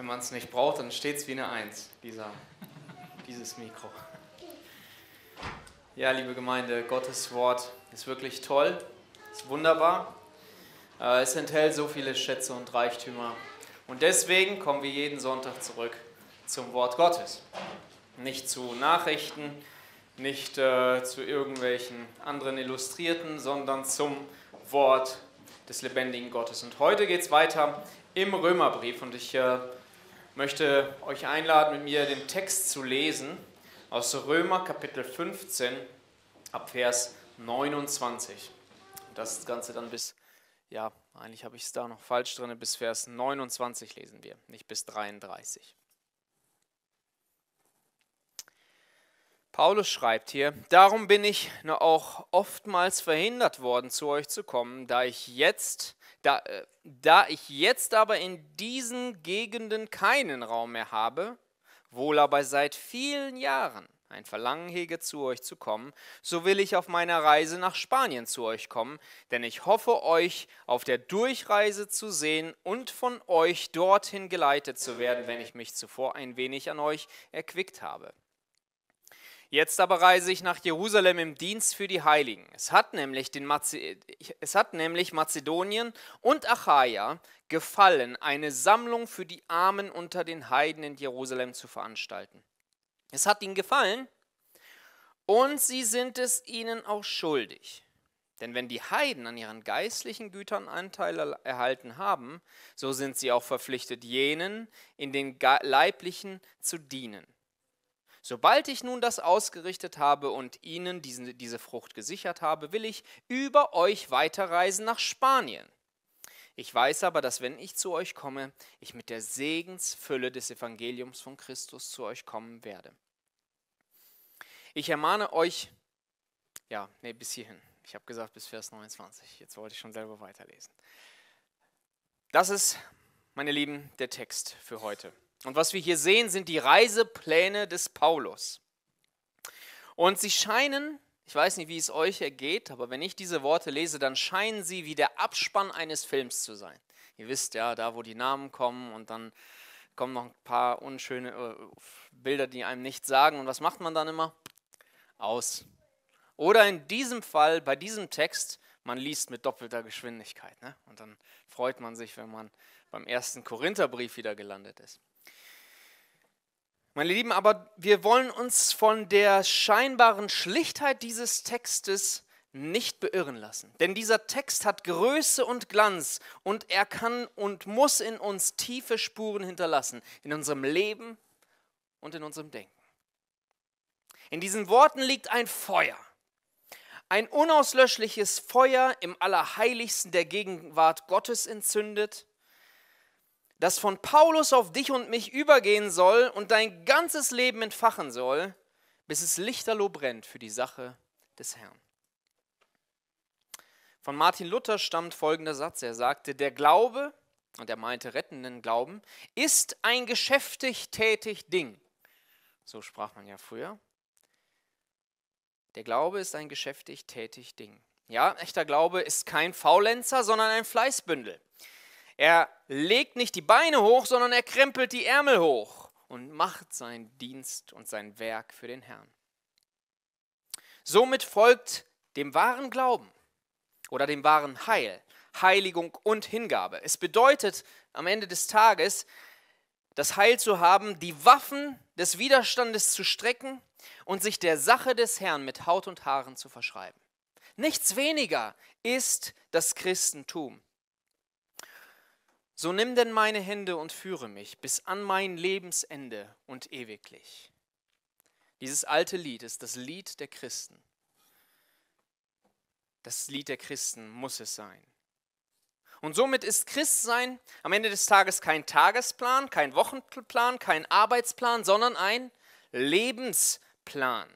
Wenn man es nicht braucht, dann steht es wie eine Eins, dieser, dieses Mikro. Ja, liebe Gemeinde, Gottes Wort ist wirklich toll, ist wunderbar. Äh, es enthält so viele Schätze und Reichtümer. Und deswegen kommen wir jeden Sonntag zurück zum Wort Gottes. Nicht zu Nachrichten, nicht äh, zu irgendwelchen anderen Illustrierten, sondern zum Wort des lebendigen Gottes. Und heute geht es weiter im Römerbrief und ich äh, möchte euch einladen, mit mir den Text zu lesen aus Römer Kapitel 15 ab Vers 29. Das Ganze dann bis, ja, eigentlich habe ich es da noch falsch drin, bis Vers 29 lesen wir, nicht bis 33. Paulus schreibt hier, darum bin ich auch oftmals verhindert worden, zu euch zu kommen, da ich jetzt, da, äh, da ich jetzt aber in diesen Gegenden keinen Raum mehr habe, wohl aber seit vielen Jahren ein Verlangen hege, zu euch zu kommen, so will ich auf meiner Reise nach Spanien zu euch kommen, denn ich hoffe euch auf der Durchreise zu sehen und von euch dorthin geleitet zu werden, wenn ich mich zuvor ein wenig an euch erquickt habe. Jetzt aber reise ich nach Jerusalem im Dienst für die Heiligen. Es hat nämlich, den es hat nämlich Mazedonien und Achaia gefallen, eine Sammlung für die Armen unter den Heiden in Jerusalem zu veranstalten. Es hat ihnen gefallen und sie sind es ihnen auch schuldig. Denn wenn die Heiden an ihren geistlichen Gütern Anteile erhalten haben, so sind sie auch verpflichtet, jenen in den leiblichen zu dienen. Sobald ich nun das ausgerichtet habe und ihnen diese, diese Frucht gesichert habe, will ich über euch weiterreisen nach Spanien. Ich weiß aber, dass wenn ich zu euch komme, ich mit der Segensfülle des Evangeliums von Christus zu euch kommen werde. Ich ermahne euch, ja, nee, bis hierhin. Ich habe gesagt bis Vers 29. Jetzt wollte ich schon selber weiterlesen. Das ist, meine Lieben, der Text für heute. Und was wir hier sehen, sind die Reisepläne des Paulus. Und sie scheinen, ich weiß nicht, wie es euch ergeht, aber wenn ich diese Worte lese, dann scheinen sie wie der Abspann eines Films zu sein. Ihr wisst ja, da wo die Namen kommen und dann kommen noch ein paar unschöne äh, Bilder, die einem nichts sagen. Und was macht man dann immer? Aus. Oder in diesem Fall, bei diesem Text, man liest mit doppelter Geschwindigkeit. Ne? Und dann freut man sich, wenn man beim ersten Korintherbrief wieder gelandet ist. Meine Lieben, aber wir wollen uns von der scheinbaren Schlichtheit dieses Textes nicht beirren lassen. Denn dieser Text hat Größe und Glanz und er kann und muss in uns tiefe Spuren hinterlassen, in unserem Leben und in unserem Denken. In diesen Worten liegt ein Feuer, ein unauslöschliches Feuer im Allerheiligsten der Gegenwart Gottes entzündet, das von Paulus auf dich und mich übergehen soll und dein ganzes Leben entfachen soll, bis es lichterloh brennt für die Sache des Herrn. Von Martin Luther stammt folgender Satz. Er sagte, der Glaube, und er meinte rettenden Glauben, ist ein geschäftig tätig Ding. So sprach man ja früher. Der Glaube ist ein geschäftig tätig Ding. Ja, echter Glaube ist kein Faulenzer, sondern ein Fleißbündel. Er legt nicht die Beine hoch, sondern er krempelt die Ärmel hoch und macht seinen Dienst und sein Werk für den Herrn. Somit folgt dem wahren Glauben oder dem wahren Heil, Heiligung und Hingabe. Es bedeutet am Ende des Tages, das Heil zu haben, die Waffen des Widerstandes zu strecken und sich der Sache des Herrn mit Haut und Haaren zu verschreiben. Nichts weniger ist das Christentum. So nimm denn meine Hände und führe mich bis an mein Lebensende und ewiglich. Dieses alte Lied ist das Lied der Christen. Das Lied der Christen muss es sein. Und somit ist Christsein am Ende des Tages kein Tagesplan, kein Wochenplan, kein Arbeitsplan, sondern ein Lebensplan.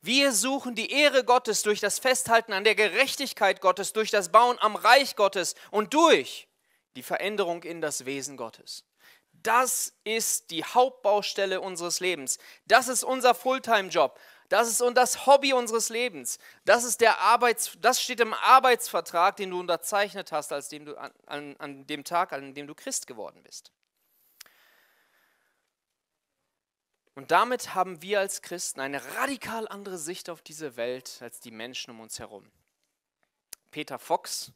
Wir suchen die Ehre Gottes durch das Festhalten an der Gerechtigkeit Gottes, durch das Bauen am Reich Gottes und durch die Veränderung in das Wesen Gottes. Das ist die Hauptbaustelle unseres Lebens. Das ist unser Fulltime-Job. Das ist das Hobby unseres Lebens. Das, ist der Arbeits, das steht im Arbeitsvertrag, den du unterzeichnet hast, als dem du, an, an dem Tag, an dem du Christ geworden bist. Und damit haben wir als Christen eine radikal andere Sicht auf diese Welt als die Menschen um uns herum. Peter Fox,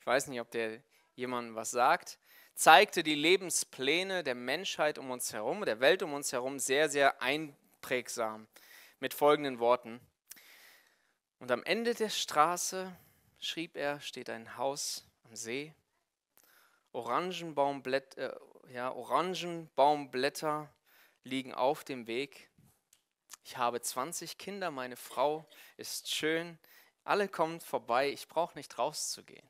ich weiß nicht, ob der jemandem was sagt, zeigte die Lebenspläne der Menschheit um uns herum, der Welt um uns herum sehr, sehr einprägsam mit folgenden Worten. Und am Ende der Straße, schrieb er, steht ein Haus am See. Orangenbaumblätter, äh, ja, Orangenbaumblätter liegen auf dem Weg. Ich habe 20 Kinder, meine Frau ist schön, alle kommen vorbei, ich brauche nicht rauszugehen.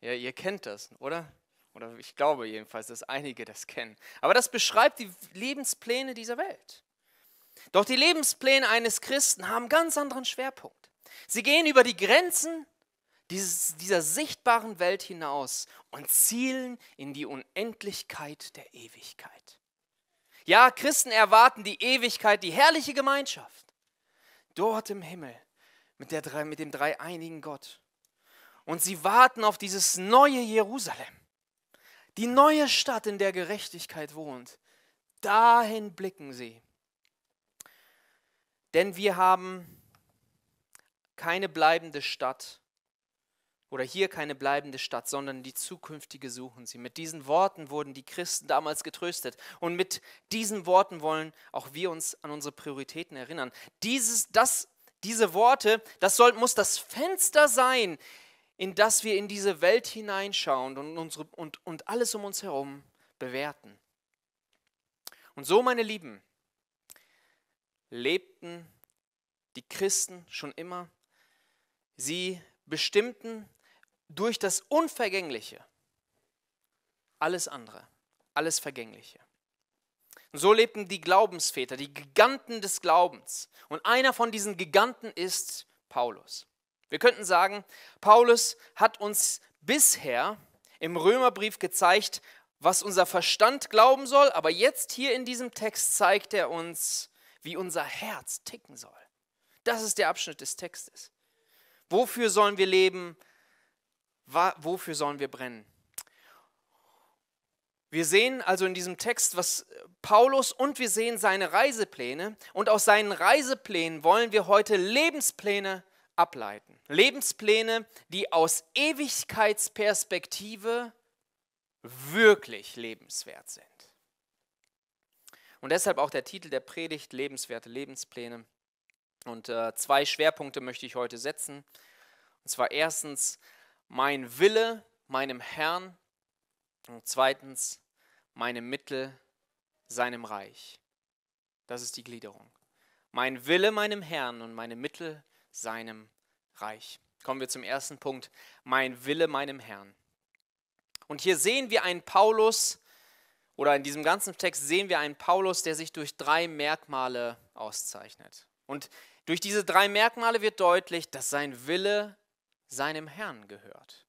Ja, ihr kennt das, oder? Oder ich glaube jedenfalls, dass einige das kennen. Aber das beschreibt die Lebenspläne dieser Welt. Doch die Lebenspläne eines Christen haben einen ganz anderen Schwerpunkt. Sie gehen über die Grenzen dieses, dieser sichtbaren Welt hinaus und zielen in die Unendlichkeit der Ewigkeit. Ja, Christen erwarten die Ewigkeit, die herrliche Gemeinschaft. Dort im Himmel mit, der, mit dem dreieinigen Gott. Und sie warten auf dieses neue Jerusalem, die neue Stadt, in der Gerechtigkeit wohnt. Dahin blicken sie. Denn wir haben keine bleibende Stadt oder hier keine bleibende Stadt, sondern die zukünftige suchen sie. Mit diesen Worten wurden die Christen damals getröstet. Und mit diesen Worten wollen auch wir uns an unsere Prioritäten erinnern. Dieses, das, diese Worte, das soll, muss das Fenster sein, in das wir in diese Welt hineinschauen und, unsere, und, und alles um uns herum bewerten. Und so, meine Lieben, lebten die Christen schon immer. Sie bestimmten durch das Unvergängliche alles andere, alles Vergängliche. Und so lebten die Glaubensväter, die Giganten des Glaubens. Und einer von diesen Giganten ist Paulus. Wir könnten sagen, Paulus hat uns bisher im Römerbrief gezeigt, was unser Verstand glauben soll, aber jetzt hier in diesem Text zeigt er uns, wie unser Herz ticken soll. Das ist der Abschnitt des Textes. Wofür sollen wir leben? Wofür sollen wir brennen? Wir sehen also in diesem Text, was Paulus und wir sehen seine Reisepläne und aus seinen Reiseplänen wollen wir heute Lebenspläne ableiten. Lebenspläne, die aus Ewigkeitsperspektive wirklich lebenswert sind. Und deshalb auch der Titel der Predigt, lebenswerte Lebenspläne. Und äh, zwei Schwerpunkte möchte ich heute setzen. Und zwar erstens mein Wille meinem Herrn und zweitens meine Mittel seinem Reich. Das ist die Gliederung. Mein Wille meinem Herrn und meine Mittel seinem Reich. Kommen wir zum ersten Punkt. Mein Wille meinem Herrn. Und hier sehen wir einen Paulus, oder in diesem ganzen Text sehen wir einen Paulus, der sich durch drei Merkmale auszeichnet. Und durch diese drei Merkmale wird deutlich, dass sein Wille seinem Herrn gehört.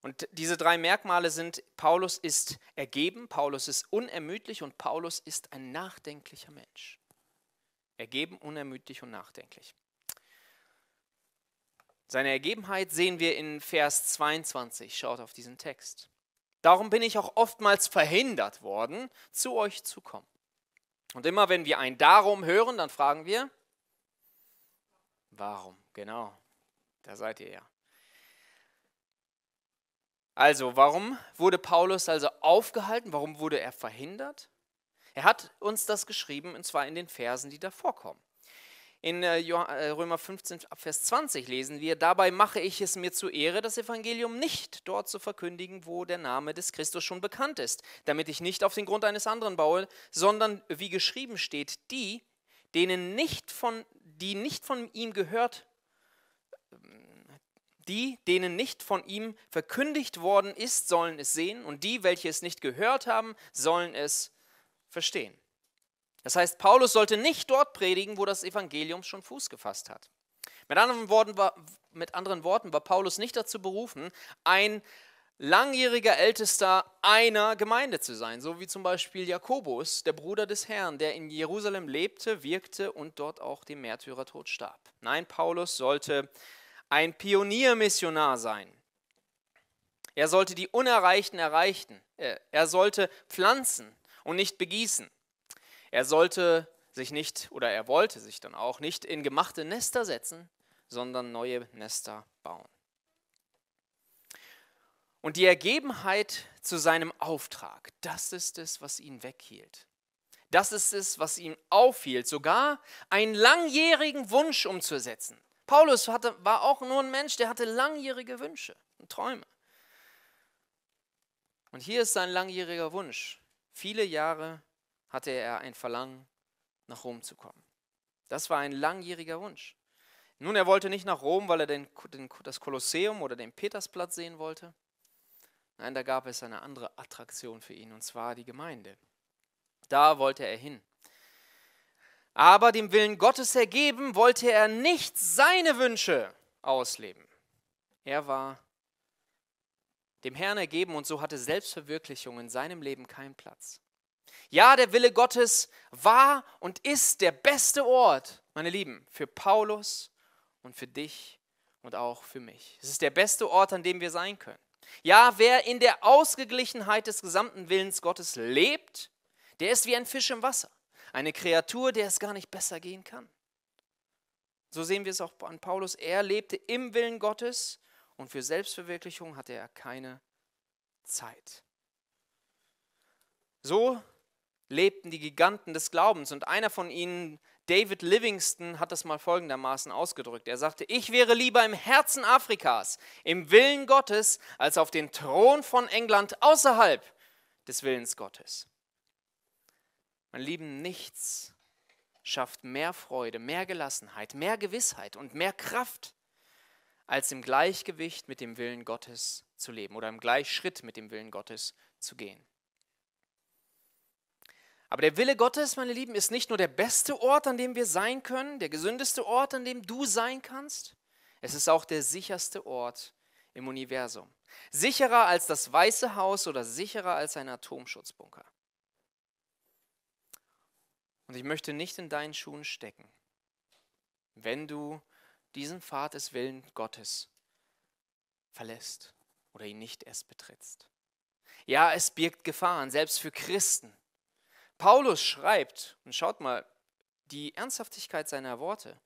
Und diese drei Merkmale sind, Paulus ist ergeben, Paulus ist unermüdlich und Paulus ist ein nachdenklicher Mensch. Ergeben, unermüdlich und nachdenklich. Seine Ergebenheit sehen wir in Vers 22. Schaut auf diesen Text. Darum bin ich auch oftmals verhindert worden, zu euch zu kommen. Und immer wenn wir ein Darum hören, dann fragen wir, warum? Genau, da seid ihr ja. Also, warum wurde Paulus also aufgehalten? Warum wurde er verhindert? Er hat uns das geschrieben, und zwar in den Versen, die davor kommen. In äh, äh, Römer 15, Vers 20 lesen wir, dabei mache ich es mir zur Ehre, das Evangelium nicht dort zu verkündigen, wo der Name des Christus schon bekannt ist, damit ich nicht auf den Grund eines anderen baue, sondern wie geschrieben steht, die, denen nicht von, die nicht von ihm gehört die, denen nicht von ihm verkündigt worden ist, sollen es sehen und die, welche es nicht gehört haben, sollen es verstehen. Das heißt, Paulus sollte nicht dort predigen, wo das Evangelium schon Fuß gefasst hat. Mit anderen Worten war, mit anderen Worten war Paulus nicht dazu berufen, ein langjähriger Ältester einer Gemeinde zu sein, so wie zum Beispiel Jakobus, der Bruder des Herrn, der in Jerusalem lebte, wirkte und dort auch dem Märtyrertod starb. Nein, Paulus sollte ein Pioniermissionar sein. Er sollte die Unerreichten erreichen. Äh, er sollte pflanzen und nicht begießen. Er sollte sich nicht oder er wollte sich dann auch nicht in gemachte Nester setzen, sondern neue Nester bauen. Und die Ergebenheit zu seinem Auftrag, das ist es, was ihn weghielt. Das ist es, was ihn aufhielt, sogar einen langjährigen Wunsch umzusetzen. Paulus hatte, war auch nur ein Mensch, der hatte langjährige Wünsche und Träume. Und hier ist sein langjähriger Wunsch. Viele Jahre hatte er ein Verlangen, nach Rom zu kommen. Das war ein langjähriger Wunsch. Nun, er wollte nicht nach Rom, weil er den, den, das Kolosseum oder den Petersplatz sehen wollte. Nein, da gab es eine andere Attraktion für ihn, und zwar die Gemeinde. Da wollte er hin. Aber dem Willen Gottes ergeben wollte er nicht seine Wünsche ausleben. Er war dem Herrn ergeben und so hatte Selbstverwirklichung in seinem Leben keinen Platz. Ja, der Wille Gottes war und ist der beste Ort, meine Lieben, für Paulus und für dich und auch für mich. Es ist der beste Ort, an dem wir sein können. Ja, wer in der Ausgeglichenheit des gesamten Willens Gottes lebt, der ist wie ein Fisch im Wasser, eine Kreatur, der es gar nicht besser gehen kann. So sehen wir es auch an Paulus. Er lebte im Willen Gottes und für Selbstverwirklichung hatte er keine Zeit. So lebten die Giganten des Glaubens und einer von ihnen, David Livingston, hat das mal folgendermaßen ausgedrückt. Er sagte, ich wäre lieber im Herzen Afrikas, im Willen Gottes, als auf den Thron von England außerhalb des Willens Gottes. Mein Lieben, nichts schafft mehr Freude, mehr Gelassenheit, mehr Gewissheit und mehr Kraft als im Gleichgewicht mit dem Willen Gottes zu leben oder im Gleichschritt mit dem Willen Gottes zu gehen. Aber der Wille Gottes, meine Lieben, ist nicht nur der beste Ort, an dem wir sein können, der gesündeste Ort, an dem du sein kannst. Es ist auch der sicherste Ort im Universum. Sicherer als das Weiße Haus oder sicherer als ein Atomschutzbunker. Und ich möchte nicht in deinen Schuhen stecken, wenn du diesen Pfad des Willen Gottes verlässt oder ihn nicht erst betrittst. Ja, es birgt Gefahren, selbst für Christen. Paulus schreibt, und schaut mal, die Ernsthaftigkeit seiner Worte.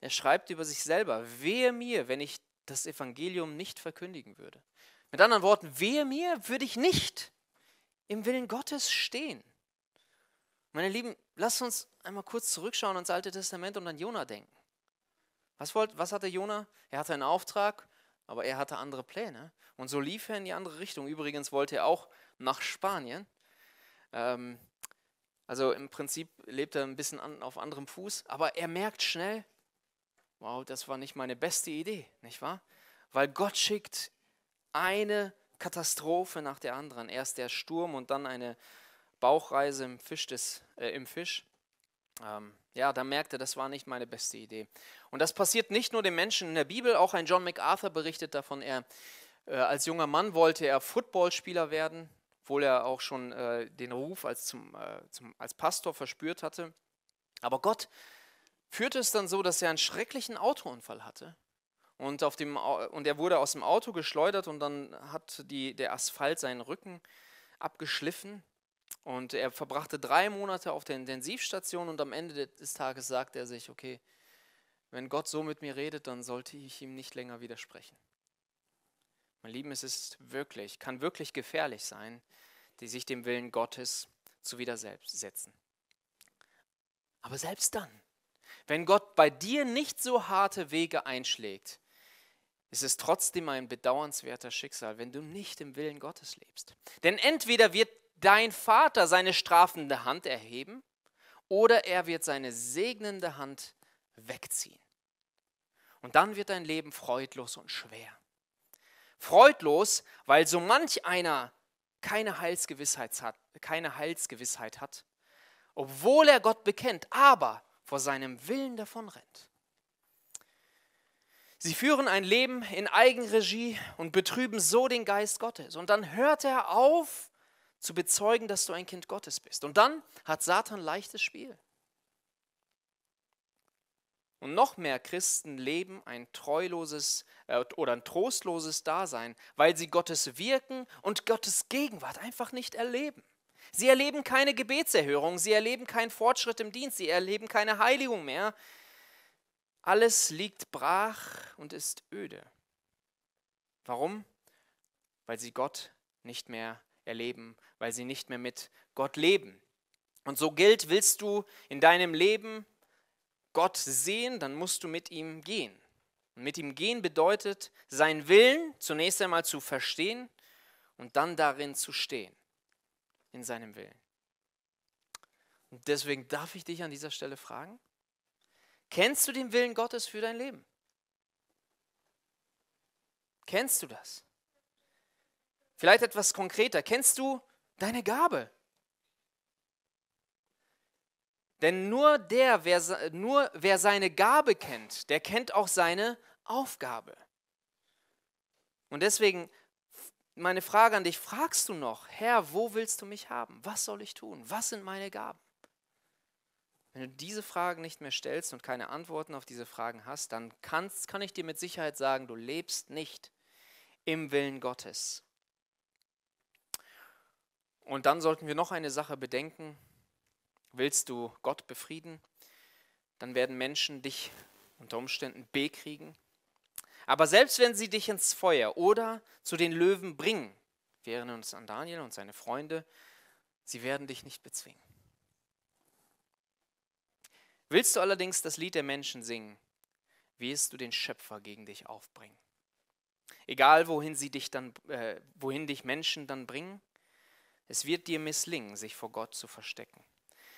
Er schreibt über sich selber, wehe mir, wenn ich das Evangelium nicht verkündigen würde. Mit anderen Worten, wehe mir, würde ich nicht im Willen Gottes stehen. Meine Lieben, lasst uns einmal kurz zurückschauen ins Alte Testament und an Jona denken. Was, wollt, was hatte Jona? Er hatte einen Auftrag, aber er hatte andere Pläne. Und so lief er in die andere Richtung. Übrigens wollte er auch nach Spanien. Ähm, also im Prinzip lebt er ein bisschen an, auf anderem Fuß, aber er merkt schnell, wow, das war nicht meine beste Idee, nicht wahr? Weil Gott schickt eine Katastrophe nach der anderen. Erst der Sturm und dann eine Bauchreise im Fisch. Des, äh, im Fisch. Ähm, ja, da merkte, das war nicht meine beste Idee. Und das passiert nicht nur den Menschen in der Bibel, auch ein John MacArthur berichtet davon, er äh, als junger Mann wollte er Footballspieler werden, obwohl er auch schon äh, den Ruf als, zum, äh, zum, als Pastor verspürt hatte. Aber Gott führte es dann so, dass er einen schrecklichen Autounfall hatte. Und, auf dem, und er wurde aus dem Auto geschleudert und dann hat die, der Asphalt seinen Rücken abgeschliffen. Und er verbrachte drei Monate auf der Intensivstation und am Ende des Tages sagte er sich, okay, wenn Gott so mit mir redet, dann sollte ich ihm nicht länger widersprechen. Mein Lieben, es ist wirklich, kann wirklich gefährlich sein, die sich dem Willen Gottes zu widersetzen. Aber selbst dann, wenn Gott bei dir nicht so harte Wege einschlägt, ist es trotzdem ein bedauernswerter Schicksal, wenn du nicht im Willen Gottes lebst. Denn entweder wird dein Vater seine strafende Hand erheben oder er wird seine segnende Hand wegziehen. Und dann wird dein Leben freudlos und schwer. Freudlos, weil so manch einer keine Heilsgewissheit hat, keine Heilsgewissheit hat, obwohl er Gott bekennt, aber vor seinem Willen davon rennt. Sie führen ein Leben in Eigenregie und betrüben so den Geist Gottes. Und dann hört er auf zu bezeugen, dass du ein Kind Gottes bist. Und dann hat Satan leichtes Spiel. Und noch mehr Christen leben ein treuloses äh, oder ein trostloses Dasein, weil sie Gottes Wirken und Gottes Gegenwart einfach nicht erleben. Sie erleben keine Gebetserhörung, sie erleben keinen Fortschritt im Dienst, sie erleben keine Heiligung mehr. Alles liegt brach und ist öde. Warum? Weil sie Gott nicht mehr erleben, weil sie nicht mehr mit Gott leben. Und so gilt, willst du in deinem Leben Gott sehen, dann musst du mit ihm gehen. Und mit ihm gehen bedeutet, seinen Willen zunächst einmal zu verstehen und dann darin zu stehen in seinem Willen. Und deswegen darf ich dich an dieser Stelle fragen, kennst du den Willen Gottes für dein Leben? Kennst du das? Vielleicht etwas konkreter, kennst du deine Gabe? Denn nur der, wer, nur wer seine Gabe kennt, der kennt auch seine Aufgabe. Und deswegen meine Frage an dich, fragst du noch, Herr, wo willst du mich haben? Was soll ich tun? Was sind meine Gaben? Wenn du diese Fragen nicht mehr stellst und keine Antworten auf diese Fragen hast, dann kannst, kann ich dir mit Sicherheit sagen, du lebst nicht im Willen Gottes. Und dann sollten wir noch eine Sache bedenken. Willst du Gott befrieden, dann werden Menschen dich unter Umständen bekriegen, aber selbst wenn sie dich ins Feuer oder zu den Löwen bringen, wir erinnern uns an Daniel und seine Freunde, sie werden dich nicht bezwingen. Willst du allerdings das Lied der Menschen singen, wirst du den Schöpfer gegen dich aufbringen. Egal wohin sie dich dann, äh, wohin dich Menschen dann bringen, es wird dir misslingen, sich vor Gott zu verstecken.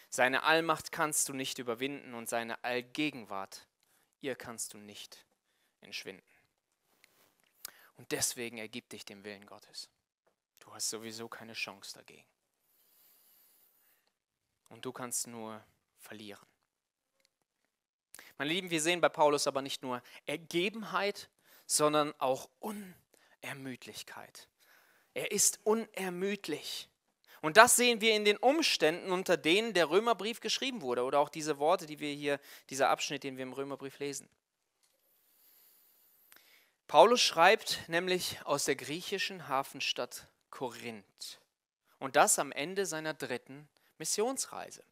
Seine Allmacht kannst du nicht überwinden und seine Allgegenwart, ihr kannst du nicht entschwinden. Und deswegen ergib dich dem Willen Gottes. Du hast sowieso keine Chance dagegen. Und du kannst nur verlieren. Meine Lieben, wir sehen bei Paulus aber nicht nur Ergebenheit, sondern auch Unermüdlichkeit. Er ist unermüdlich. Und das sehen wir in den Umständen, unter denen der Römerbrief geschrieben wurde oder auch diese Worte, die wir hier, dieser Abschnitt, den wir im Römerbrief lesen. Paulus schreibt nämlich aus der griechischen Hafenstadt Korinth. Und das am Ende seiner dritten Missionsreise.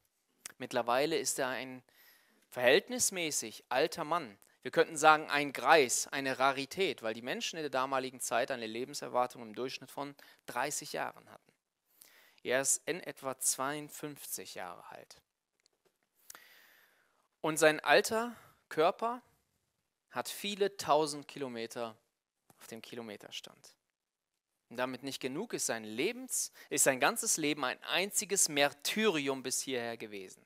Mittlerweile ist er ein verhältnismäßig alter Mann. Wir könnten sagen, ein Greis, eine Rarität, weil die Menschen in der damaligen Zeit eine Lebenserwartung im Durchschnitt von 30 Jahren hatten. Er ist in etwa 52 Jahre alt. Und sein alter Körper hat viele tausend Kilometer auf dem Kilometerstand. Und damit nicht genug ist sein Lebens, ist sein ganzes Leben ein einziges Märtyrium bis hierher gewesen.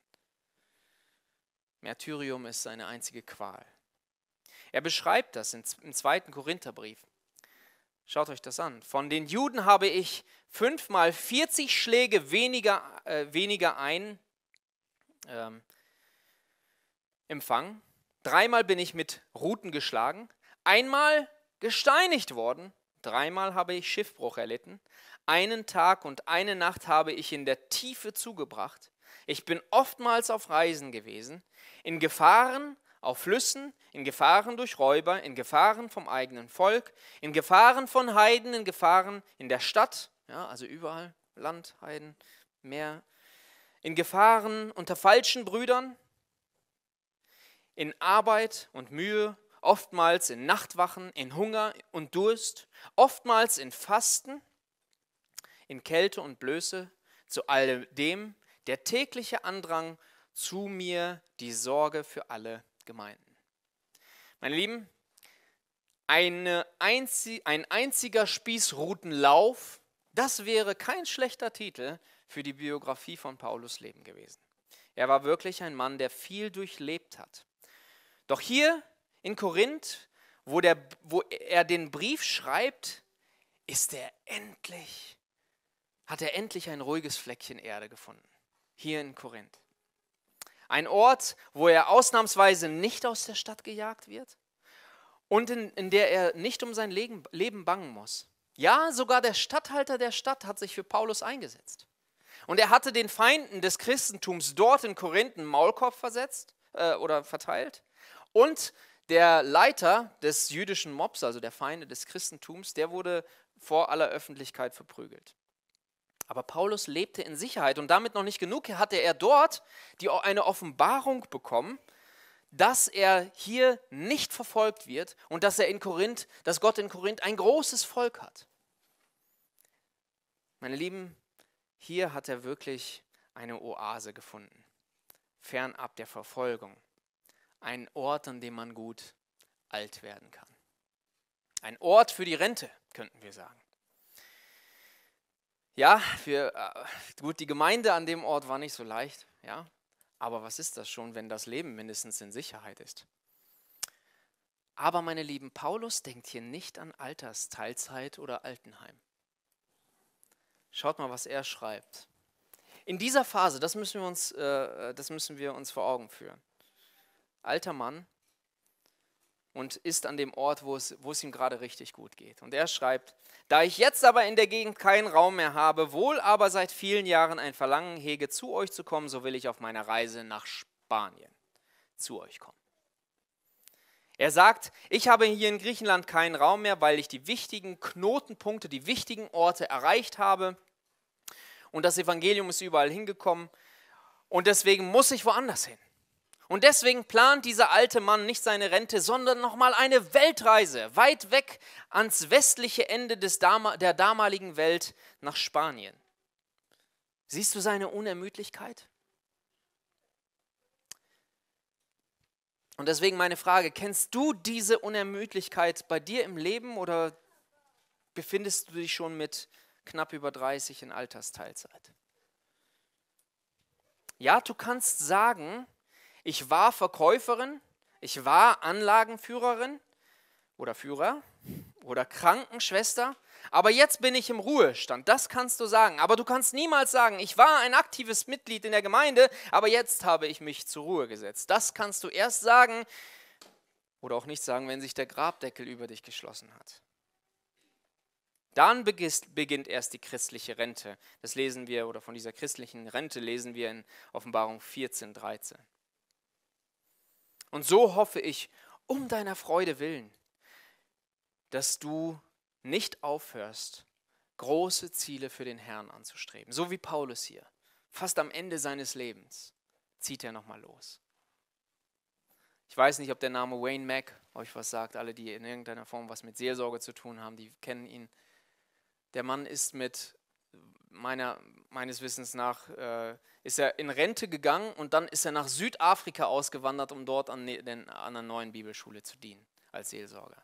Märtyrium ist seine einzige Qual. Er beschreibt das im zweiten Korintherbrief. Schaut euch das an. Von den Juden habe ich fünfmal 40 Schläge weniger, äh, weniger ein ähm, empfangen Dreimal bin ich mit Ruten geschlagen, einmal gesteinigt worden, dreimal habe ich Schiffbruch erlitten, einen Tag und eine Nacht habe ich in der Tiefe zugebracht. Ich bin oftmals auf Reisen gewesen, in Gefahren auf Flüssen, in Gefahren durch Räuber, in Gefahren vom eigenen Volk, in Gefahren von Heiden, in Gefahren in der Stadt, ja, also überall, Land, Heiden, Meer, in Gefahren unter falschen Brüdern, in Arbeit und Mühe, oftmals in Nachtwachen, in Hunger und Durst, oftmals in Fasten, in Kälte und Blöße, zu all dem der tägliche Andrang zu mir, die Sorge für alle Gemeinden. Meine Lieben, eine einzig, ein einziger Spießrutenlauf, das wäre kein schlechter Titel für die Biografie von Paulus Leben gewesen. Er war wirklich ein Mann, der viel durchlebt hat. Doch hier in Korinth, wo, der, wo er den Brief schreibt, ist er endlich, hat er endlich ein ruhiges Fleckchen Erde gefunden. Hier in Korinth. Ein Ort, wo er ausnahmsweise nicht aus der Stadt gejagt wird und in, in der er nicht um sein Leben, Leben bangen muss. Ja, sogar der Statthalter der Stadt hat sich für Paulus eingesetzt. Und er hatte den Feinden des Christentums dort in Korinth einen Maulkorb versetzt äh, oder verteilt. Und der Leiter des jüdischen Mobs, also der Feinde des Christentums, der wurde vor aller Öffentlichkeit verprügelt. Aber Paulus lebte in Sicherheit und damit noch nicht genug hatte er dort die, eine Offenbarung bekommen, dass er hier nicht verfolgt wird und dass er in Korinth, dass Gott in Korinth ein großes Volk hat. Meine Lieben, hier hat er wirklich eine Oase gefunden, fernab der Verfolgung. Ein Ort, an dem man gut alt werden kann. Ein Ort für die Rente, könnten wir sagen. Ja, für, äh, gut, die Gemeinde an dem Ort war nicht so leicht, ja. Aber was ist das schon, wenn das Leben mindestens in Sicherheit ist? Aber meine Lieben, Paulus denkt hier nicht an Altersteilzeit oder Altenheim. Schaut mal, was er schreibt. In dieser Phase, das müssen wir uns, äh, das müssen wir uns vor Augen führen. Alter Mann und ist an dem Ort, wo es, wo es ihm gerade richtig gut geht. Und er schreibt, da ich jetzt aber in der Gegend keinen Raum mehr habe, wohl aber seit vielen Jahren ein Verlangen hege, zu euch zu kommen, so will ich auf meiner Reise nach Spanien zu euch kommen. Er sagt, ich habe hier in Griechenland keinen Raum mehr, weil ich die wichtigen Knotenpunkte, die wichtigen Orte erreicht habe und das Evangelium ist überall hingekommen und deswegen muss ich woanders hin. Und deswegen plant dieser alte Mann nicht seine Rente, sondern nochmal eine Weltreise, weit weg ans westliche Ende des, der damaligen Welt nach Spanien. Siehst du seine Unermüdlichkeit? Und deswegen meine Frage, kennst du diese Unermüdlichkeit bei dir im Leben oder befindest du dich schon mit knapp über 30 in Altersteilzeit? Ja, du kannst sagen, ich war Verkäuferin, ich war Anlagenführerin oder Führer oder Krankenschwester, aber jetzt bin ich im Ruhestand. Das kannst du sagen. Aber du kannst niemals sagen, ich war ein aktives Mitglied in der Gemeinde, aber jetzt habe ich mich zur Ruhe gesetzt. Das kannst du erst sagen oder auch nicht sagen, wenn sich der Grabdeckel über dich geschlossen hat. Dann beginnt erst die christliche Rente. Das lesen wir, oder von dieser christlichen Rente lesen wir in Offenbarung 14, 13. Und so hoffe ich, um deiner Freude willen, dass du nicht aufhörst, große Ziele für den Herrn anzustreben. So wie Paulus hier. Fast am Ende seines Lebens zieht er nochmal los. Ich weiß nicht, ob der Name Wayne Mack euch was sagt. Alle, die in irgendeiner Form was mit Seelsorge zu tun haben, die kennen ihn. Der Mann ist mit meiner, meines Wissens nach äh, ist er in Rente gegangen und dann ist er nach Südafrika ausgewandert, um dort an, ne, den, an einer neuen Bibelschule zu dienen als Seelsorger.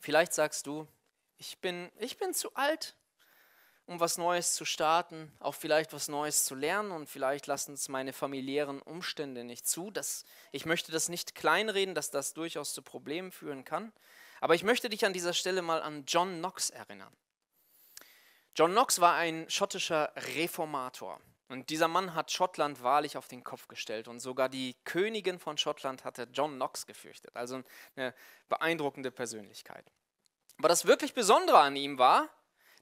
Vielleicht sagst du, ich bin, ich bin zu alt, um was Neues zu starten, auch vielleicht was Neues zu lernen und vielleicht lassen es meine familiären Umstände nicht zu. Dass, ich möchte das nicht kleinreden, dass das durchaus zu Problemen führen kann. Aber ich möchte dich an dieser Stelle mal an John Knox erinnern. John Knox war ein schottischer Reformator. Und dieser Mann hat Schottland wahrlich auf den Kopf gestellt. Und sogar die Königin von Schottland hatte John Knox gefürchtet. Also eine beeindruckende Persönlichkeit. Aber das wirklich Besondere an ihm war,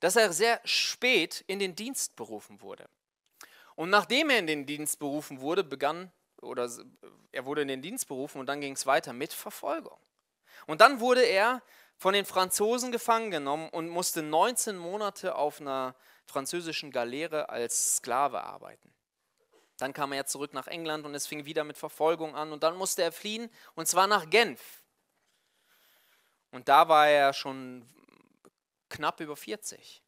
dass er sehr spät in den Dienst berufen wurde. Und nachdem er in den Dienst berufen wurde, begann, oder er wurde in den Dienst berufen und dann ging es weiter mit Verfolgung. Und dann wurde er von den Franzosen gefangen genommen und musste 19 Monate auf einer französischen Galeere als Sklave arbeiten. Dann kam er zurück nach England und es fing wieder mit Verfolgung an und dann musste er fliehen und zwar nach Genf. Und da war er schon knapp über 40.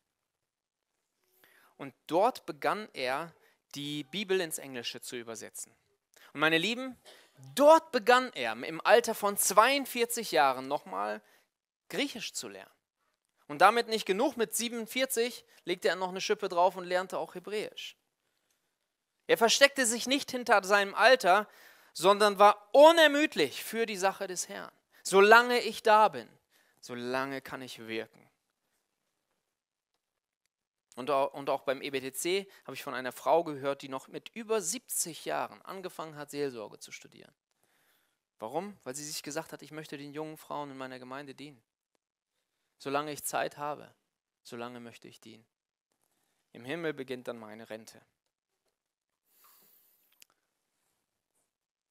Und dort begann er, die Bibel ins Englische zu übersetzen. Und meine Lieben, Dort begann er im Alter von 42 Jahren nochmal Griechisch zu lernen. Und damit nicht genug, mit 47 legte er noch eine Schippe drauf und lernte auch Hebräisch. Er versteckte sich nicht hinter seinem Alter, sondern war unermüdlich für die Sache des Herrn. Solange ich da bin, solange kann ich wirken. Und auch, beim EBTC habe ich von einer Frau gehört, die noch mit über 70 Jahren angefangen hat, Seelsorge zu studieren. Warum? Weil sie sich gesagt hat, ich möchte den jungen Frauen in meiner Gemeinde dienen. Solange ich Zeit habe, solange möchte ich dienen. Im Himmel beginnt dann meine Rente.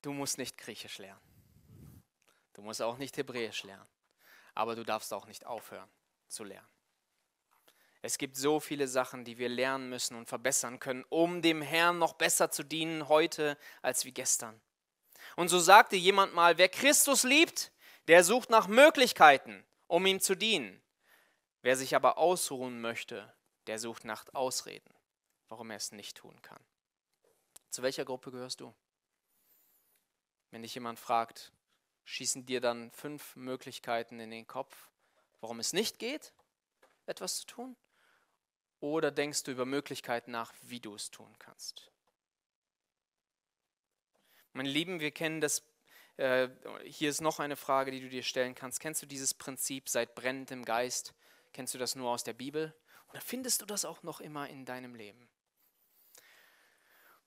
Du musst nicht Griechisch lernen. Du musst auch nicht Hebräisch lernen. aber du darfst auch nicht aufhören zu lernen. Es gibt so viele Sachen, die wir lernen müssen und verbessern können, um dem Herrn noch besser zu dienen heute als wie gestern. Und so sagte jemand mal, wer Christus liebt, der sucht nach Möglichkeiten, um ihm zu dienen. Wer sich aber ausruhen möchte, der sucht nach Ausreden, warum er es nicht tun kann. Zu welcher Gruppe gehörst du? Wenn dich jemand fragt, schießen dir dann fünf Möglichkeiten in den Kopf, warum es nicht geht, etwas zu tun? Oder denkst du über Möglichkeiten nach, wie du es tun kannst? Meine Lieben, wir kennen das. Äh, hier ist noch eine Frage, die du dir stellen kannst. Kennst du dieses Prinzip, seid brennend im Geist? Kennst du das nur aus der Bibel? Oder findest du das auch noch immer in deinem Leben?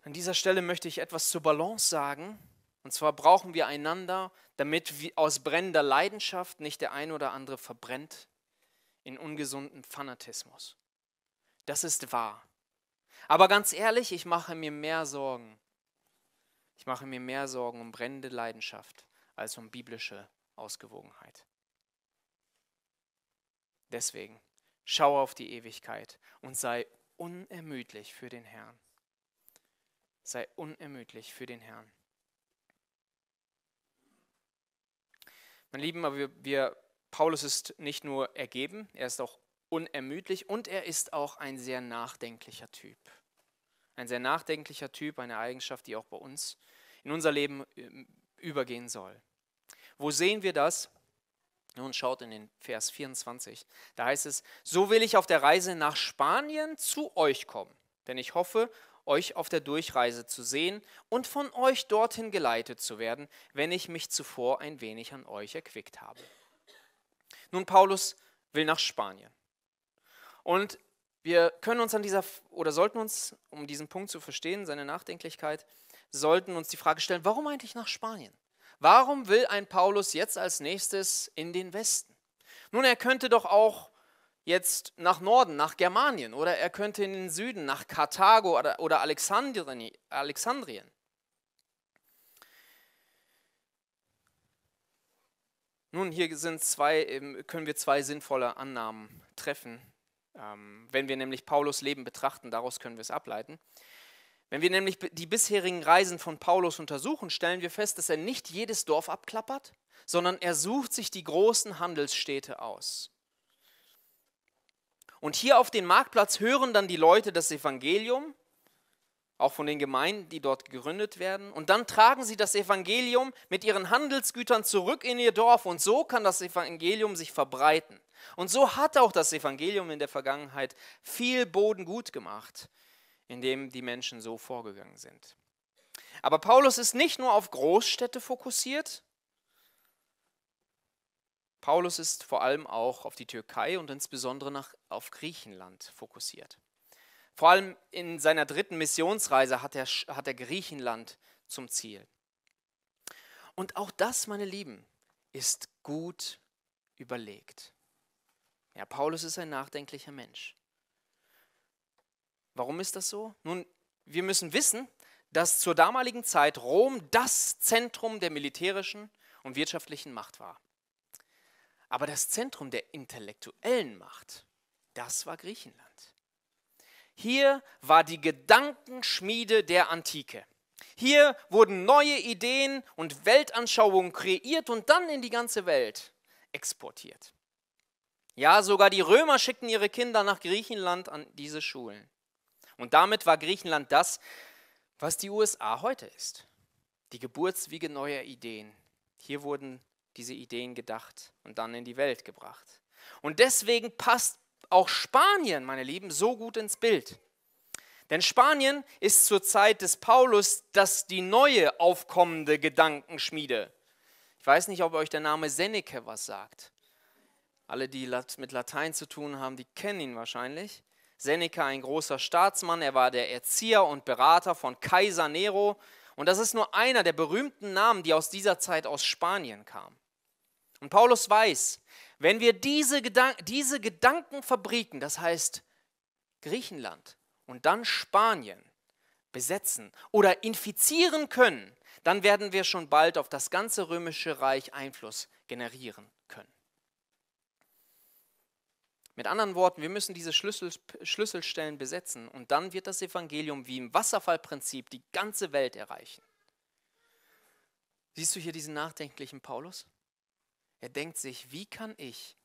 An dieser Stelle möchte ich etwas zur Balance sagen. Und zwar brauchen wir einander, damit aus brennender Leidenschaft nicht der eine oder andere verbrennt in ungesunden Fanatismus. Das ist wahr. Aber ganz ehrlich, ich mache mir mehr Sorgen. Ich mache mir mehr Sorgen um brennende Leidenschaft als um biblische Ausgewogenheit. Deswegen schau auf die Ewigkeit und sei unermüdlich für den Herrn. Sei unermüdlich für den Herrn. Mein Lieben, aber wir, wir, Paulus ist nicht nur ergeben, er ist auch unermüdlich und er ist auch ein sehr nachdenklicher Typ. Ein sehr nachdenklicher Typ, eine Eigenschaft, die auch bei uns in unser Leben ähm, übergehen soll. Wo sehen wir das? Nun schaut in den Vers 24. Da heißt es, so will ich auf der Reise nach Spanien zu euch kommen, denn ich hoffe, euch auf der Durchreise zu sehen und von euch dorthin geleitet zu werden, wenn ich mich zuvor ein wenig an euch erquickt habe. Nun, Paulus will nach Spanien. Und wir können uns an dieser, oder sollten uns, um diesen Punkt zu verstehen, seine Nachdenklichkeit, sollten uns die Frage stellen, warum eigentlich nach Spanien? Warum will ein Paulus jetzt als nächstes in den Westen? Nun, er könnte doch auch jetzt nach Norden, nach Germanien, oder er könnte in den Süden, nach Karthago oder, oder Alexandrien. Nun, hier sind zwei, können wir zwei sinnvolle Annahmen treffen, ähm, wenn wir nämlich Paulus Leben betrachten, daraus können wir es ableiten. Wenn wir nämlich die bisherigen Reisen von Paulus untersuchen, stellen wir fest, dass er nicht jedes Dorf abklappert, sondern er sucht sich die großen Handelsstädte aus. Und hier auf dem Marktplatz hören dann die Leute das Evangelium, auch von den Gemeinden, die dort gegründet werden. Und dann tragen sie das Evangelium mit ihren Handelsgütern zurück in ihr Dorf. Und so kann das Evangelium sich verbreiten. Und so hat auch das Evangelium in der Vergangenheit viel Boden gut gemacht, indem die Menschen so vorgegangen sind. Aber Paulus ist nicht nur auf Großstädte fokussiert, Paulus ist vor allem auch auf die Türkei und insbesondere nach, auf Griechenland fokussiert. Vor allem in seiner dritten Missionsreise hat er, hat er Griechenland zum Ziel. Und auch das, meine Lieben, ist gut überlegt. Ja, Paulus ist ein nachdenklicher Mensch. Warum ist das so? Nun, wir müssen wissen, dass zur damaligen Zeit Rom das Zentrum der militärischen und wirtschaftlichen Macht war. Aber das Zentrum der intellektuellen Macht, das war Griechenland. Hier war die Gedankenschmiede der Antike. Hier wurden neue Ideen und Weltanschauungen kreiert und dann in die ganze Welt exportiert. Ja, sogar die Römer schickten ihre Kinder nach Griechenland an diese Schulen. Und damit war Griechenland das, was die USA heute ist. Die Geburtswiege neuer Ideen. Hier wurden diese Ideen gedacht und dann in die Welt gebracht. Und deswegen passt auch Spanien, meine Lieben, so gut ins Bild. Denn Spanien ist zur Zeit des Paulus das die neue aufkommende Gedankenschmiede. Ich weiß nicht, ob euch der Name Seneca was sagt. Alle, die mit Latein zu tun haben, die kennen ihn wahrscheinlich. Seneca, ein großer Staatsmann, er war der Erzieher und Berater von Kaiser Nero. Und das ist nur einer der berühmten Namen, die aus dieser Zeit aus Spanien kamen. Und Paulus weiß, wenn wir diese, Gedan diese Gedankenfabriken, das heißt Griechenland und dann Spanien, besetzen oder infizieren können, dann werden wir schon bald auf das ganze römische Reich Einfluss generieren. Mit anderen Worten, wir müssen diese Schlüssel, Schlüsselstellen besetzen und dann wird das Evangelium wie im Wasserfallprinzip die ganze Welt erreichen. Siehst du hier diesen nachdenklichen Paulus? Er denkt sich, wie kann ich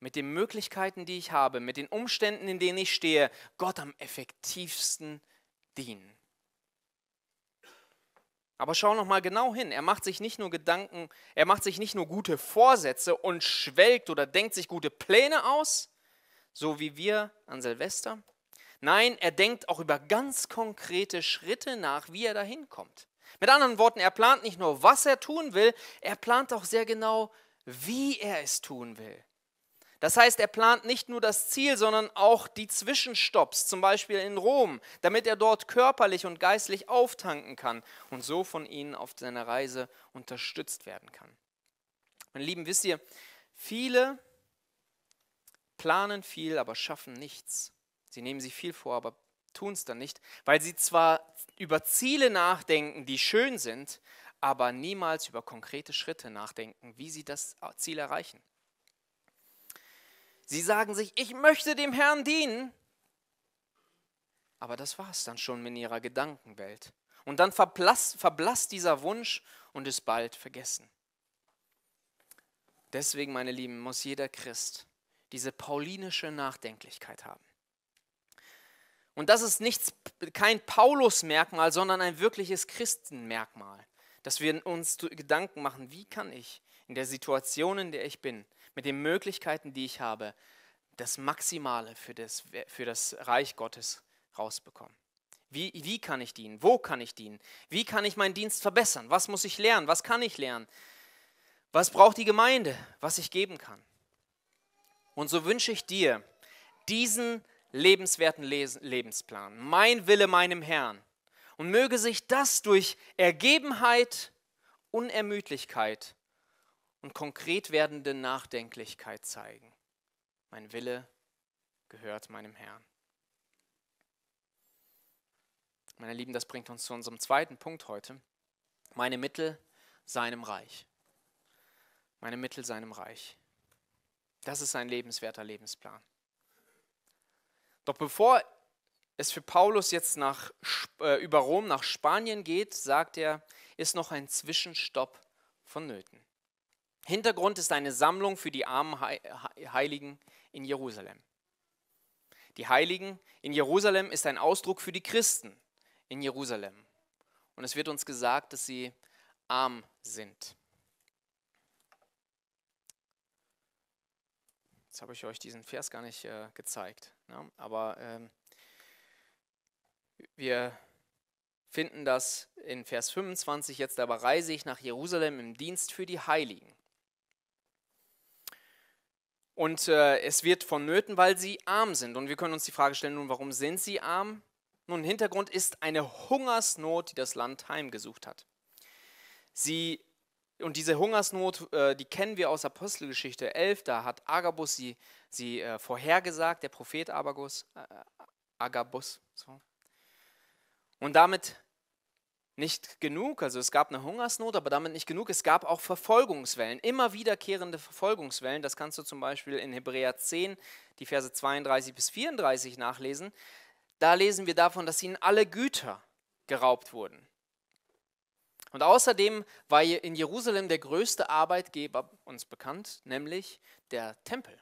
mit den Möglichkeiten, die ich habe, mit den Umständen, in denen ich stehe, Gott am effektivsten dienen? Aber schau noch mal genau hin. Er macht sich nicht nur Gedanken, er macht sich nicht nur gute Vorsätze und schwelgt oder denkt sich gute Pläne aus, so wie wir an Silvester. Nein, er denkt auch über ganz konkrete Schritte nach, wie er dahin kommt. Mit anderen Worten, er plant nicht nur, was er tun will, er plant auch sehr genau, wie er es tun will. Das heißt, er plant nicht nur das Ziel, sondern auch die Zwischenstopps, zum Beispiel in Rom, damit er dort körperlich und geistlich auftanken kann und so von ihnen auf seiner Reise unterstützt werden kann. Meine Lieben, wisst ihr, viele planen viel, aber schaffen nichts. Sie nehmen sich viel vor, aber tun es dann nicht, weil sie zwar über Ziele nachdenken, die schön sind, aber niemals über konkrete Schritte nachdenken, wie sie das Ziel erreichen. Sie sagen sich, ich möchte dem Herrn dienen. Aber das war es dann schon in ihrer Gedankenwelt. Und dann verblasst, verblasst dieser Wunsch und ist bald vergessen. Deswegen, meine Lieben, muss jeder Christ diese paulinische Nachdenklichkeit haben. Und das ist nichts, kein Paulus-Merkmal, sondern ein wirkliches Christenmerkmal, dass wir uns Gedanken machen, wie kann ich in der Situation, in der ich bin, mit den Möglichkeiten, die ich habe, das Maximale für das, für das Reich Gottes rausbekommen. Wie, wie kann ich dienen? Wo kann ich dienen? Wie kann ich meinen Dienst verbessern? Was muss ich lernen? Was kann ich lernen? Was braucht die Gemeinde? Was ich geben kann? Und so wünsche ich dir diesen lebenswerten Lebensplan, mein Wille meinem Herrn. Und möge sich das durch Ergebenheit, Unermüdlichkeit und konkret werdende Nachdenklichkeit zeigen. Mein Wille gehört meinem Herrn. Meine Lieben, das bringt uns zu unserem zweiten Punkt heute. Meine Mittel seinem Reich. Meine Mittel seinem Reich. Das ist ein lebenswerter Lebensplan. Doch bevor es für Paulus jetzt nach, äh, über Rom nach Spanien geht, sagt er, ist noch ein Zwischenstopp vonnöten. Hintergrund ist eine Sammlung für die armen Heiligen in Jerusalem. Die Heiligen in Jerusalem ist ein Ausdruck für die Christen in Jerusalem. Und es wird uns gesagt, dass sie arm sind. Habe ich euch diesen Vers gar nicht äh, gezeigt. Ne? Aber ähm, wir finden das in Vers 25, jetzt aber reise ich nach Jerusalem im Dienst für die Heiligen. Und äh, es wird vonnöten, weil sie arm sind. Und wir können uns die Frage stellen, nun, warum sind sie arm? Nun, Hintergrund ist eine Hungersnot, die das Land heimgesucht hat. Sie, und diese Hungersnot, äh, die kennen wir aus Apostelgeschichte 11, da hat Agabus sie, sie äh, vorhergesagt, der Prophet Agabus. Äh, Agabus so. Und damit nicht genug, also es gab eine Hungersnot, aber damit nicht genug, es gab auch Verfolgungswellen, immer wiederkehrende Verfolgungswellen. Das kannst du zum Beispiel in Hebräer 10, die Verse 32 bis 34 nachlesen. Da lesen wir davon, dass ihnen alle Güter geraubt wurden. Und außerdem war in Jerusalem der größte Arbeitgeber uns bekannt, nämlich der Tempel.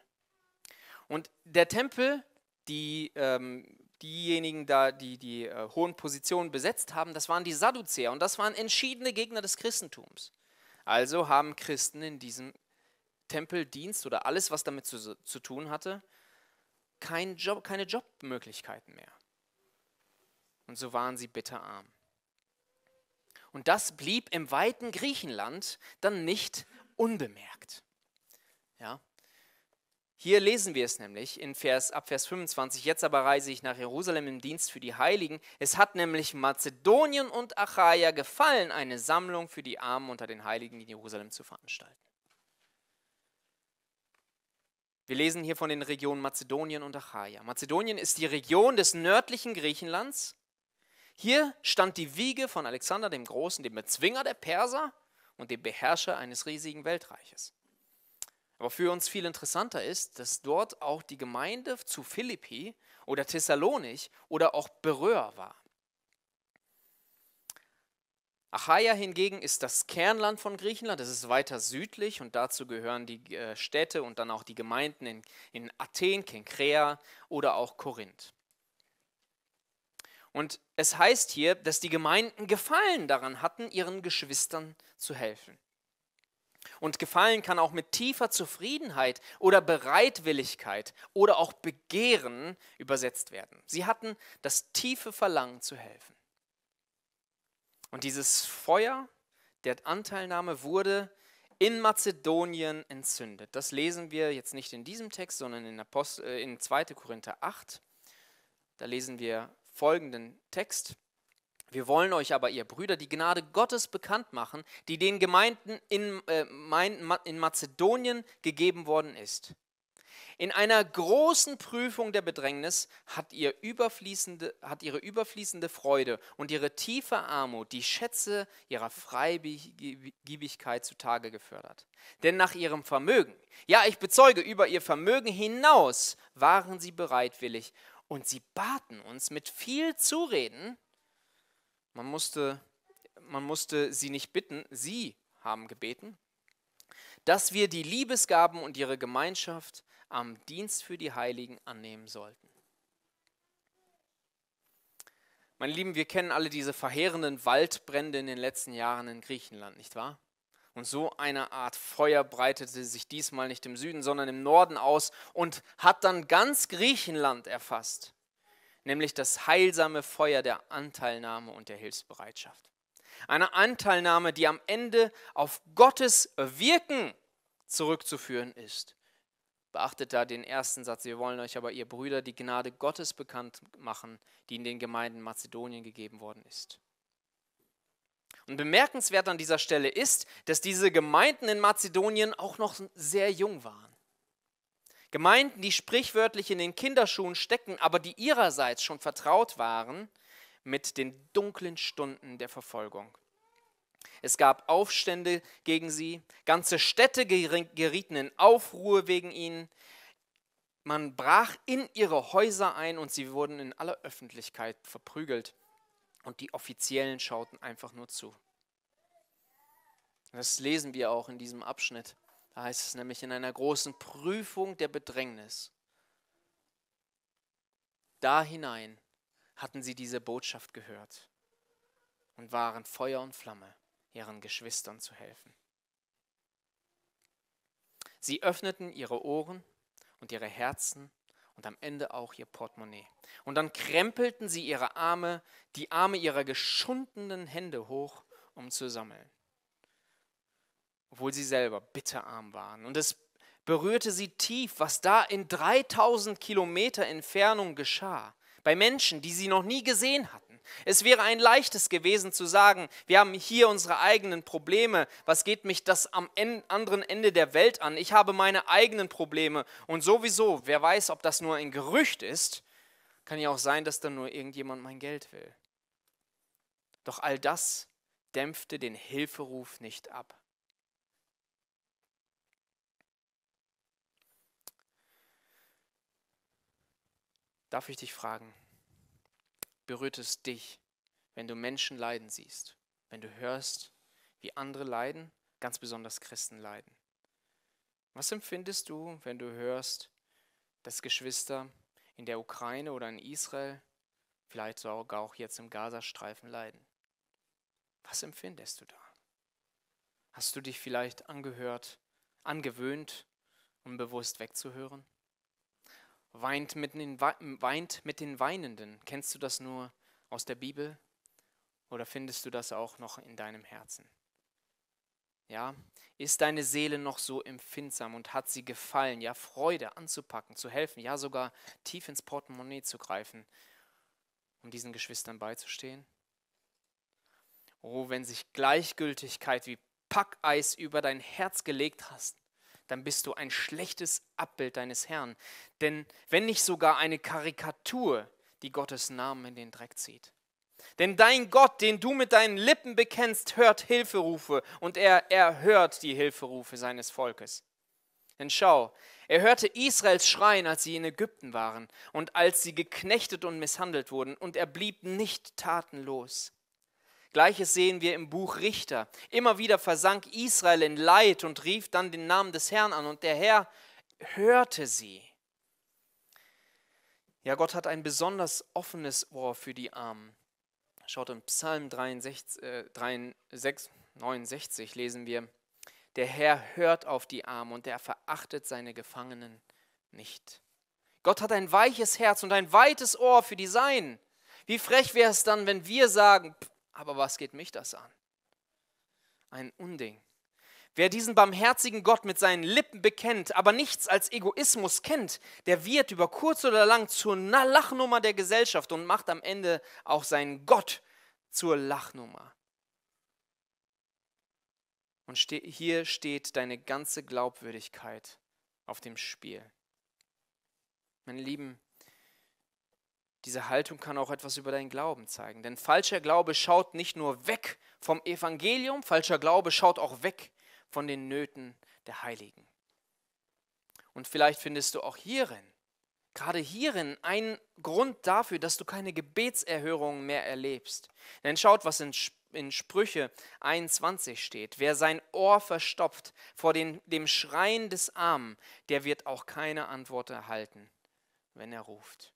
Und der Tempel, die ähm, diejenigen da, die die äh, hohen Positionen besetzt haben, das waren die Sadduzäer und das waren entschiedene Gegner des Christentums. Also haben Christen in diesem Tempeldienst oder alles, was damit zu, zu tun hatte, kein Job, keine Jobmöglichkeiten mehr. Und so waren sie bitterarm. Und das blieb im weiten Griechenland dann nicht unbemerkt. Ja? Hier lesen wir es nämlich in Vers, ab Vers 25. Jetzt aber reise ich nach Jerusalem im Dienst für die Heiligen. Es hat nämlich Mazedonien und Achaia gefallen, eine Sammlung für die Armen unter den Heiligen in Jerusalem zu veranstalten. Wir lesen hier von den Regionen Mazedonien und Achaia. Mazedonien ist die Region des nördlichen Griechenlands. Hier stand die Wiege von Alexander dem Großen, dem Bezwinger der Perser und dem Beherrscher eines riesigen Weltreiches. Aber für uns viel interessanter ist, dass dort auch die Gemeinde zu Philippi oder Thessalonich oder auch Beröa war. Achaia hingegen ist das Kernland von Griechenland, es ist weiter südlich und dazu gehören die äh, Städte und dann auch die Gemeinden in, in Athen, Kenkrea oder auch Korinth. Und es heißt hier, dass die Gemeinden Gefallen daran hatten, ihren Geschwistern zu helfen. Und Gefallen kann auch mit tiefer Zufriedenheit oder Bereitwilligkeit oder auch Begehren übersetzt werden. Sie hatten das tiefe Verlangen zu helfen. Und dieses Feuer der Anteilnahme wurde in Mazedonien entzündet. Das lesen wir jetzt nicht in diesem Text, sondern in, Apostel, äh, in 2. Korinther 8. Da lesen wir folgenden Text. Wir wollen euch aber, ihr Brüder, die Gnade Gottes bekannt machen, die den Gemeinden in, äh, in Mazedonien gegeben worden ist. In einer großen Prüfung der Bedrängnis hat, ihr überfließende, hat ihre überfließende Freude und ihre tiefe Armut die Schätze ihrer Freigiebigkeit zutage gefördert. Denn nach ihrem Vermögen, ja, ich bezeuge, über ihr Vermögen hinaus waren sie bereitwillig und sie baten uns mit viel Zureden. Man musste, man musste sie nicht bitten, sie haben gebeten, dass wir die Liebesgaben und ihre Gemeinschaft am Dienst für die Heiligen annehmen sollten. Meine Lieben, wir kennen alle diese verheerenden Waldbrände in den letzten Jahren in Griechenland, nicht wahr? Und so eine Art Feuer breitete sich diesmal nicht im Süden, sondern im Norden aus und hat dann ganz Griechenland erfasst, nämlich das heilsame Feuer der Anteilnahme und der Hilfsbereitschaft. Eine Anteilnahme, die am Ende auf Gottes Wirken zurückzuführen ist Beachtet da den ersten Satz. Wir wollen euch aber, ihr Brüder, die Gnade Gottes bekannt machen, die in den Gemeinden Mazedonien gegeben worden ist. Und bemerkenswert an dieser Stelle ist, dass diese Gemeinden in Mazedonien auch noch sehr jung waren. Gemeinden, die sprichwörtlich in den Kinderschuhen stecken, aber die ihrerseits schon vertraut waren mit den dunklen Stunden der Verfolgung. Es gab Aufstände gegen sie, ganze Städte gerieten in Aufruhr wegen ihnen. Man brach in ihre Häuser ein und sie wurden in aller Öffentlichkeit verprügelt. Und die Offiziellen schauten einfach nur zu. Das lesen wir auch in diesem Abschnitt. Da heißt es nämlich in einer großen Prüfung der Bedrängnis. Da hinein hatten sie diese Botschaft gehört und waren Feuer und Flamme ihren Geschwistern zu helfen. Sie öffneten ihre Ohren und ihre Herzen und am Ende auch ihr Portemonnaie. Und dann krempelten sie ihre Arme, die Arme ihrer geschundenen Hände hoch, um zu sammeln. Obwohl sie selber bitterarm waren. Und es berührte sie tief, was da in 3000 Kilometer Entfernung geschah. Bei Menschen, die sie noch nie gesehen hatten. Es wäre ein leichtes gewesen zu sagen, wir haben hier unsere eigenen Probleme, was geht mich das am anderen Ende der Welt an? Ich habe meine eigenen Probleme und sowieso, wer weiß, ob das nur ein Gerücht ist, kann ja auch sein, dass da nur irgendjemand mein Geld will. Doch all das dämpfte den Hilferuf nicht ab. Darf ich dich fragen, berührt es dich, wenn du Menschen leiden siehst, wenn du hörst, wie andere leiden, ganz besonders Christen leiden. Was empfindest du, wenn du hörst, dass Geschwister in der Ukraine oder in Israel, vielleicht sogar auch jetzt im Gazastreifen leiden? Was empfindest du da? Hast du dich vielleicht angehört, angewöhnt, unbewusst wegzuhören? Weint mit, den, weint mit den Weinenden. Kennst du das nur aus der Bibel oder findest du das auch noch in deinem Herzen? Ja, ist deine Seele noch so empfindsam und hat sie gefallen, ja, Freude anzupacken, zu helfen, ja, sogar tief ins Portemonnaie zu greifen, um diesen Geschwistern beizustehen? Oh, wenn sich Gleichgültigkeit wie Packeis über dein Herz gelegt hast, dann bist du ein schlechtes Abbild deines Herrn. Denn wenn nicht sogar eine Karikatur, die Gottes Namen in den Dreck zieht. Denn dein Gott, den du mit deinen Lippen bekennst, hört Hilferufe und er erhört die Hilferufe seines Volkes. Denn schau, er hörte Israels schreien, als sie in Ägypten waren und als sie geknechtet und misshandelt wurden, und er blieb nicht tatenlos. Gleiches sehen wir im Buch Richter. Immer wieder versank Israel in Leid und rief dann den Namen des Herrn an, und der Herr hörte sie. Ja, Gott hat ein besonders offenes Ohr für die Armen. Schaut in Psalm 63, äh, 63, 69 lesen wir, der Herr hört auf die Armen und er verachtet seine Gefangenen nicht. Gott hat ein weiches Herz und ein weites Ohr für die Seinen. Wie frech wäre es dann, wenn wir sagen, aber was geht mich das an? Ein Unding. Wer diesen barmherzigen Gott mit seinen Lippen bekennt, aber nichts als Egoismus kennt, der wird über kurz oder lang zur Lachnummer der Gesellschaft und macht am Ende auch seinen Gott zur Lachnummer. Und hier steht deine ganze Glaubwürdigkeit auf dem Spiel. Meine Lieben, diese Haltung kann auch etwas über deinen Glauben zeigen. Denn falscher Glaube schaut nicht nur weg vom Evangelium, falscher Glaube schaut auch weg von den Nöten der Heiligen. Und vielleicht findest du auch hierin, gerade hierin, einen Grund dafür, dass du keine Gebetserhörungen mehr erlebst. Denn schaut, was in in Sprüche 21 steht, wer sein Ohr verstopft vor den, dem Schreien des Armen, der wird auch keine Antwort erhalten, wenn er ruft.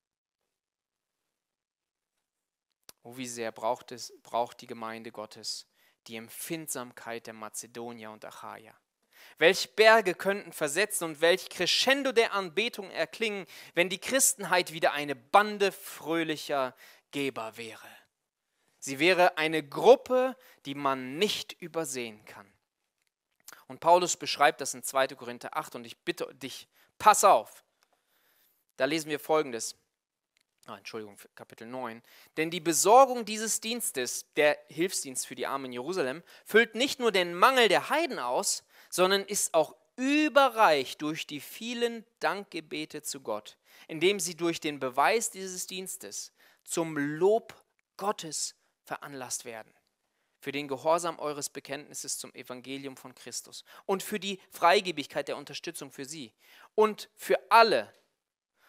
Oh, wie sehr braucht, es, braucht die Gemeinde Gottes die Empfindsamkeit der Mazedonier und Achaia. Welch Berge könnten versetzen und welch Crescendo der Anbetung erklingen, wenn die Christenheit wieder eine Bande fröhlicher Geber wäre. Sie wäre eine Gruppe, die man nicht übersehen kann. Und Paulus beschreibt das in 2. Korinther 8 und ich bitte dich, pass auf. Da lesen wir folgendes. Ah, Entschuldigung, Kapitel 9. Denn die Besorgung dieses Dienstes, der Hilfsdienst für die Armen in Jerusalem, füllt nicht nur den Mangel der Heiden aus, sondern ist auch überreich durch die vielen Dankgebete zu Gott, indem sie durch den Beweis dieses Dienstes zum Lob Gottes veranlasst werden. Für den Gehorsam eures Bekenntnisses zum Evangelium von Christus und für die Freigebigkeit der Unterstützung für sie und für alle.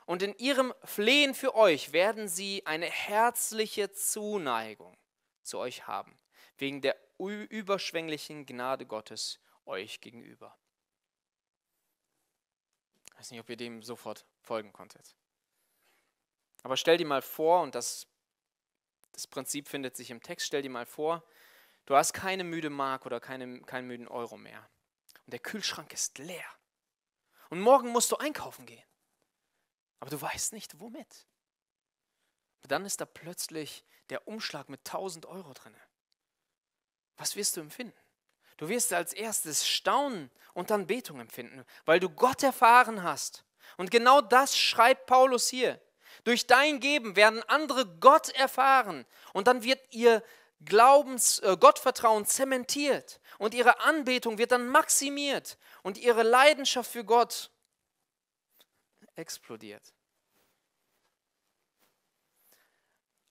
Und in ihrem Flehen für euch werden sie eine herzliche Zuneigung zu euch haben, wegen der überschwänglichen Gnade Gottes euch gegenüber. Ich weiß nicht, ob ihr dem sofort folgen konntet. Aber stell dir mal vor, und das das Prinzip findet sich im Text. Stell dir mal vor, du hast keine müde Mark oder keine, keinen müden Euro mehr. Und der Kühlschrank ist leer. Und morgen musst du einkaufen gehen. Aber du weißt nicht, womit. Und dann ist da plötzlich der Umschlag mit 1000 Euro drin. Was wirst du empfinden? Du wirst als erstes Staunen und dann Betung empfinden, weil du Gott erfahren hast. Und genau das schreibt Paulus hier. Durch dein Geben werden andere Gott erfahren und dann wird ihr Glaubens, äh, Gottvertrauen zementiert und ihre Anbetung wird dann maximiert und ihre Leidenschaft für Gott explodiert.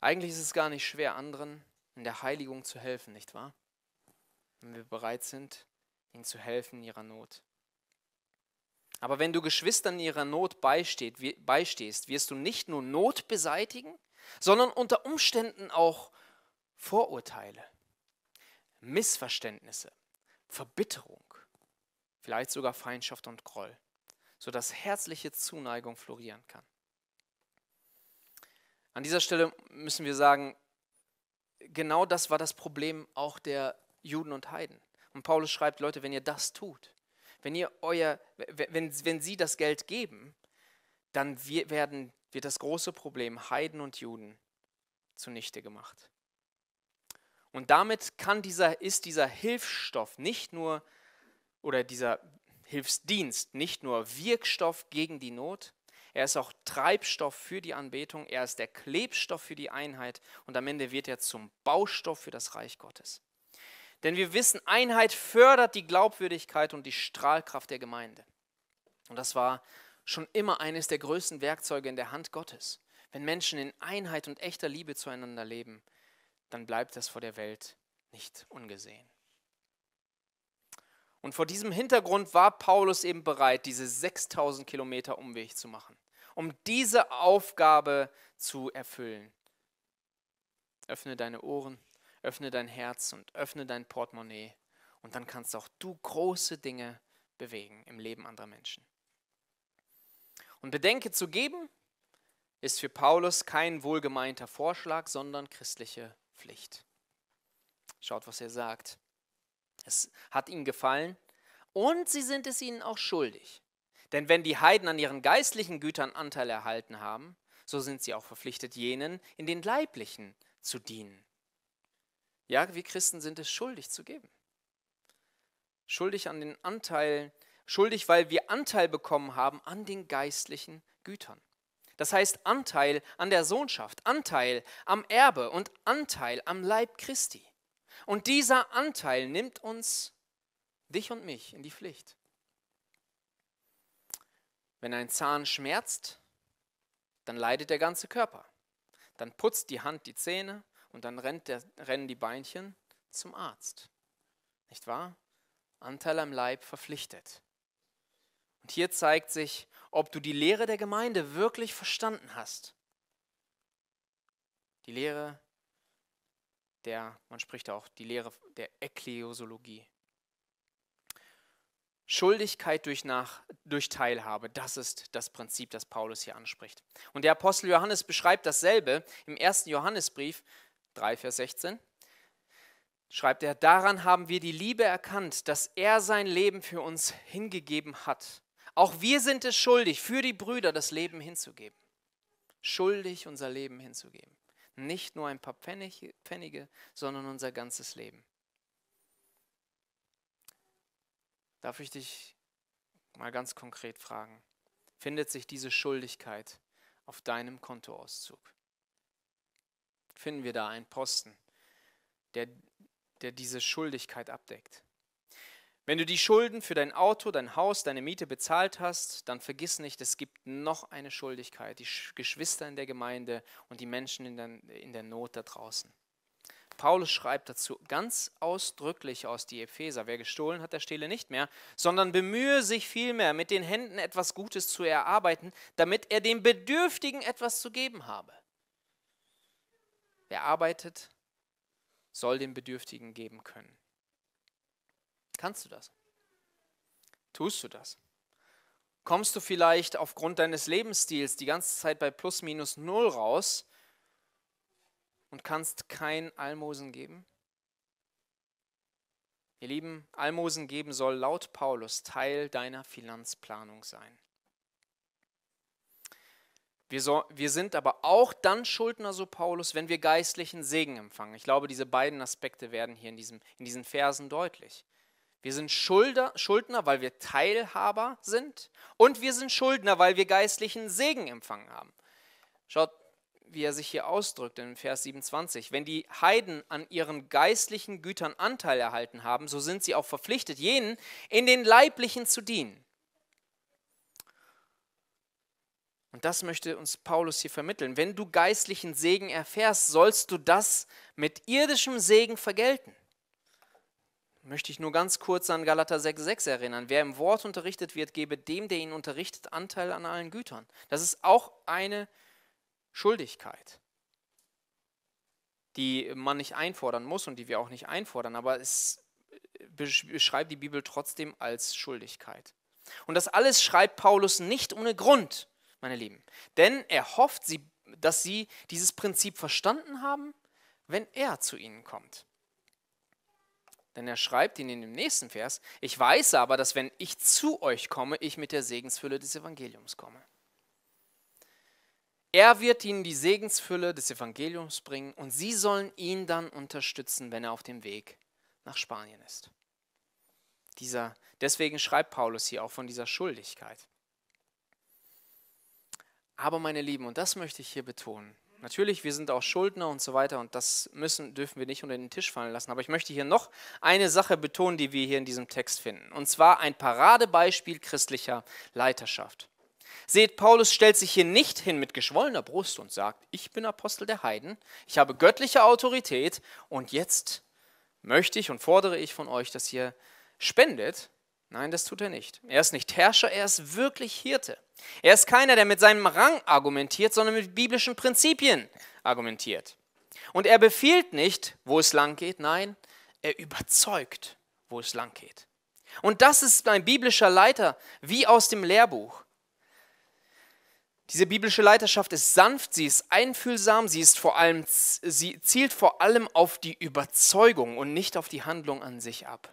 Eigentlich ist es gar nicht schwer, anderen in der Heiligung zu helfen, nicht wahr? Wenn wir bereit sind, ihnen zu helfen in ihrer Not. Aber wenn du Geschwistern in ihrer Not beistehst, wirst du nicht nur Not beseitigen, sondern unter Umständen auch Vorurteile, Missverständnisse, Verbitterung, vielleicht sogar Feindschaft und Groll, sodass herzliche Zuneigung florieren kann. An dieser Stelle müssen wir sagen, genau das war das Problem auch der Juden und Heiden. Und Paulus schreibt, Leute, wenn ihr das tut, wenn, ihr euer, wenn, wenn sie das Geld geben, dann werden, wird das große Problem Heiden und Juden zunichte gemacht. Und damit kann dieser, ist dieser Hilfsstoff nicht nur, oder dieser Hilfsdienst nicht nur Wirkstoff gegen die Not, er ist auch Treibstoff für die Anbetung, er ist der Klebstoff für die Einheit und am Ende wird er zum Baustoff für das Reich Gottes. Denn wir wissen, Einheit fördert die Glaubwürdigkeit und die Strahlkraft der Gemeinde. Und das war schon immer eines der größten Werkzeuge in der Hand Gottes. Wenn Menschen in Einheit und echter Liebe zueinander leben, dann bleibt das vor der Welt nicht ungesehen. Und vor diesem Hintergrund war Paulus eben bereit, diese 6000 Kilometer Umweg zu machen, um diese Aufgabe zu erfüllen. Öffne deine Ohren, öffne dein Herz und öffne dein Portemonnaie. Und dann kannst auch du große Dinge bewegen im Leben anderer Menschen. Und bedenke, zu geben ist für Paulus kein wohlgemeinter Vorschlag, sondern christliche Pflicht. Schaut, was er sagt. Es hat ihnen gefallen und sie sind es ihnen auch schuldig. Denn wenn die Heiden an ihren geistlichen Gütern Anteil erhalten haben, so sind sie auch verpflichtet, jenen in den leiblichen zu dienen. Ja, wir Christen sind es schuldig zu geben. Schuldig an den Anteilen, schuldig, weil wir Anteil bekommen haben an den geistlichen Gütern. Das heißt Anteil an der Sohnschaft, Anteil am Erbe und Anteil am Leib Christi. Und dieser Anteil nimmt uns, dich und mich, in die Pflicht. Wenn ein Zahn schmerzt, dann leidet der ganze Körper. Dann putzt die Hand die Zähne und dann der, rennen die Beinchen zum Arzt. Nicht wahr? Anteil am Leib verpflichtet. Und hier zeigt sich, ob du die Lehre der Gemeinde wirklich verstanden hast. Die Lehre der, man spricht auch die Lehre der Ekklesiologie. Schuldigkeit durch, nach, durch Teilhabe, das ist das Prinzip, das Paulus hier anspricht. Und der Apostel Johannes beschreibt dasselbe im ersten Johannesbrief 3, Vers 16. Schreibt er, daran haben wir die Liebe erkannt, dass er sein Leben für uns hingegeben hat. Auch wir sind es schuldig, für die Brüder das Leben hinzugeben. Schuldig, unser Leben hinzugeben. Nicht nur ein paar Pfennige, sondern unser ganzes Leben. Darf ich dich mal ganz konkret fragen, findet sich diese Schuldigkeit auf deinem Kontoauszug? Finden wir da einen Posten, der, der diese Schuldigkeit abdeckt? Wenn du die Schulden für dein Auto, dein Haus, deine Miete bezahlt hast, dann vergiss nicht, es gibt noch eine Schuldigkeit, die Geschwister in der Gemeinde und die Menschen in der, in der Not da draußen. Paulus schreibt dazu ganz ausdrücklich aus die Epheser, wer gestohlen hat, der stehle nicht mehr, sondern bemühe sich vielmehr, mit den Händen etwas Gutes zu erarbeiten, damit er dem Bedürftigen etwas zu geben habe. Wer arbeitet, soll dem Bedürftigen geben können. Kannst du das? Tust du das? Kommst du vielleicht aufgrund deines Lebensstils die ganze Zeit bei plus minus null raus und kannst kein Almosen geben? Ihr Lieben, Almosen geben soll laut Paulus Teil deiner Finanzplanung sein. Wir, so, wir, sind aber auch dann Schuldner, so Paulus, wenn wir geistlichen Segen empfangen. Ich glaube, diese beiden Aspekte werden hier in, diesem, in diesen Versen deutlich. Wir sind Schulder, Schuldner, weil wir Teilhaber sind. Und wir sind Schuldner, weil wir geistlichen Segen empfangen haben. Schaut, wie er sich hier ausdrückt in Vers 27. Wenn die Heiden an ihren geistlichen Gütern Anteil erhalten haben, so sind sie auch verpflichtet, jenen in den Leiblichen zu dienen. Und das möchte uns Paulus hier vermitteln. Wenn du geistlichen Segen erfährst, sollst du das mit irdischem Segen vergelten. Möchte ich nur ganz kurz an Galater 6,6 erinnern. Wer im Wort unterrichtet wird, gebe dem, der ihn unterrichtet, Anteil an allen Gütern. Das ist auch eine Schuldigkeit, die man nicht einfordern muss und die wir auch nicht einfordern, aber es beschreibt die Bibel trotzdem als Schuldigkeit. Und das alles schreibt Paulus nicht ohne Grund, meine Lieben. Denn er hofft, dass sie dieses Prinzip verstanden haben, wenn er zu ihnen kommt. Denn er schreibt ihnen dem nächsten Vers, ich weiß aber, dass wenn ich zu euch komme, ich mit der Segensfülle des Evangeliums komme. Er wird ihnen die Segensfülle des Evangeliums bringen und sie sollen ihn dann unterstützen, wenn er auf dem Weg nach Spanien ist. Dieser, deswegen schreibt Paulus hier auch von dieser Schuldigkeit. Aber meine Lieben, und das möchte ich hier betonen, natürlich, wir sind auch Schuldner und so weiter und das müssen, dürfen wir nicht unter den Tisch fallen lassen. Aber ich möchte hier noch eine Sache betonen, die wir hier in diesem Text finden. Und zwar ein Paradebeispiel christlicher Leiterschaft. Seht, Paulus stellt sich hier nicht hin mit geschwollener Brust und sagt, ich bin Apostel der Heiden, ich habe göttliche Autorität und jetzt möchte ich und fordere ich von euch, dass ihr spendet Nein, das tut er nicht. Er ist nicht Herrscher, er ist wirklich Hirte. Er ist keiner, der mit seinem Rang argumentiert, sondern mit biblischen Prinzipien argumentiert. Und er befiehlt nicht, wo es lang geht, nein, er überzeugt, wo es lang geht. Und das ist ein biblischer Leiter, wie aus dem Lehrbuch. Diese biblische Leiterschaft ist sanft, sie ist einfühlsam, sie, ist vor allem, sie zielt vor allem auf die Überzeugung und nicht auf die Handlung an sich ab.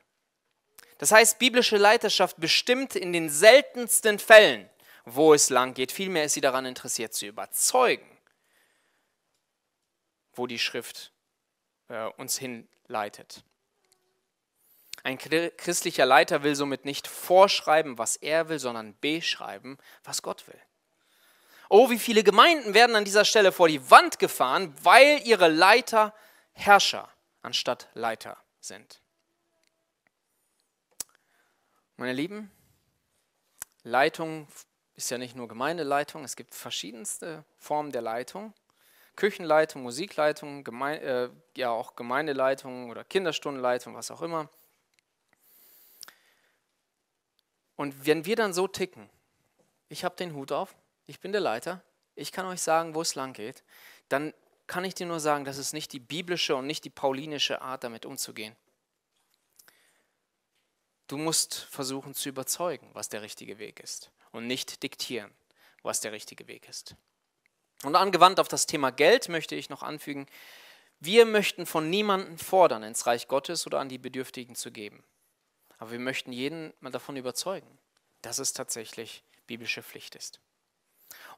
Das heißt, biblische Leiterschaft bestimmt in den seltensten Fällen, wo es lang geht. Vielmehr ist sie daran interessiert, zu überzeugen, wo die Schrift äh, uns hinleitet. Ein christlicher Leiter will somit nicht vorschreiben, was er will, sondern beschreiben, was Gott will. Oh, wie viele Gemeinden werden an dieser Stelle vor die Wand gefahren, weil ihre Leiter Herrscher anstatt Leiter sind. Meine Lieben, Leitung ist ja nicht nur Gemeindeleitung, es gibt verschiedenste Formen der Leitung. Küchenleitung, Musikleitung, Geme äh, ja auch Gemeindeleitung oder Kinderstundenleitung, was auch immer. Und wenn wir dann so ticken, ich habe den Hut auf, ich bin der Leiter, ich kann euch sagen, wo es lang geht, dann kann ich dir nur sagen, das ist nicht die biblische und nicht die paulinische Art, damit umzugehen. Du musst versuchen zu überzeugen, was der richtige Weg ist und nicht diktieren, was der richtige Weg ist. Und angewandt auf das Thema Geld möchte ich noch anfügen, wir möchten von niemandem fordern, ins Reich Gottes oder an die Bedürftigen zu geben. Aber wir möchten jeden mal davon überzeugen, dass es tatsächlich biblische Pflicht ist.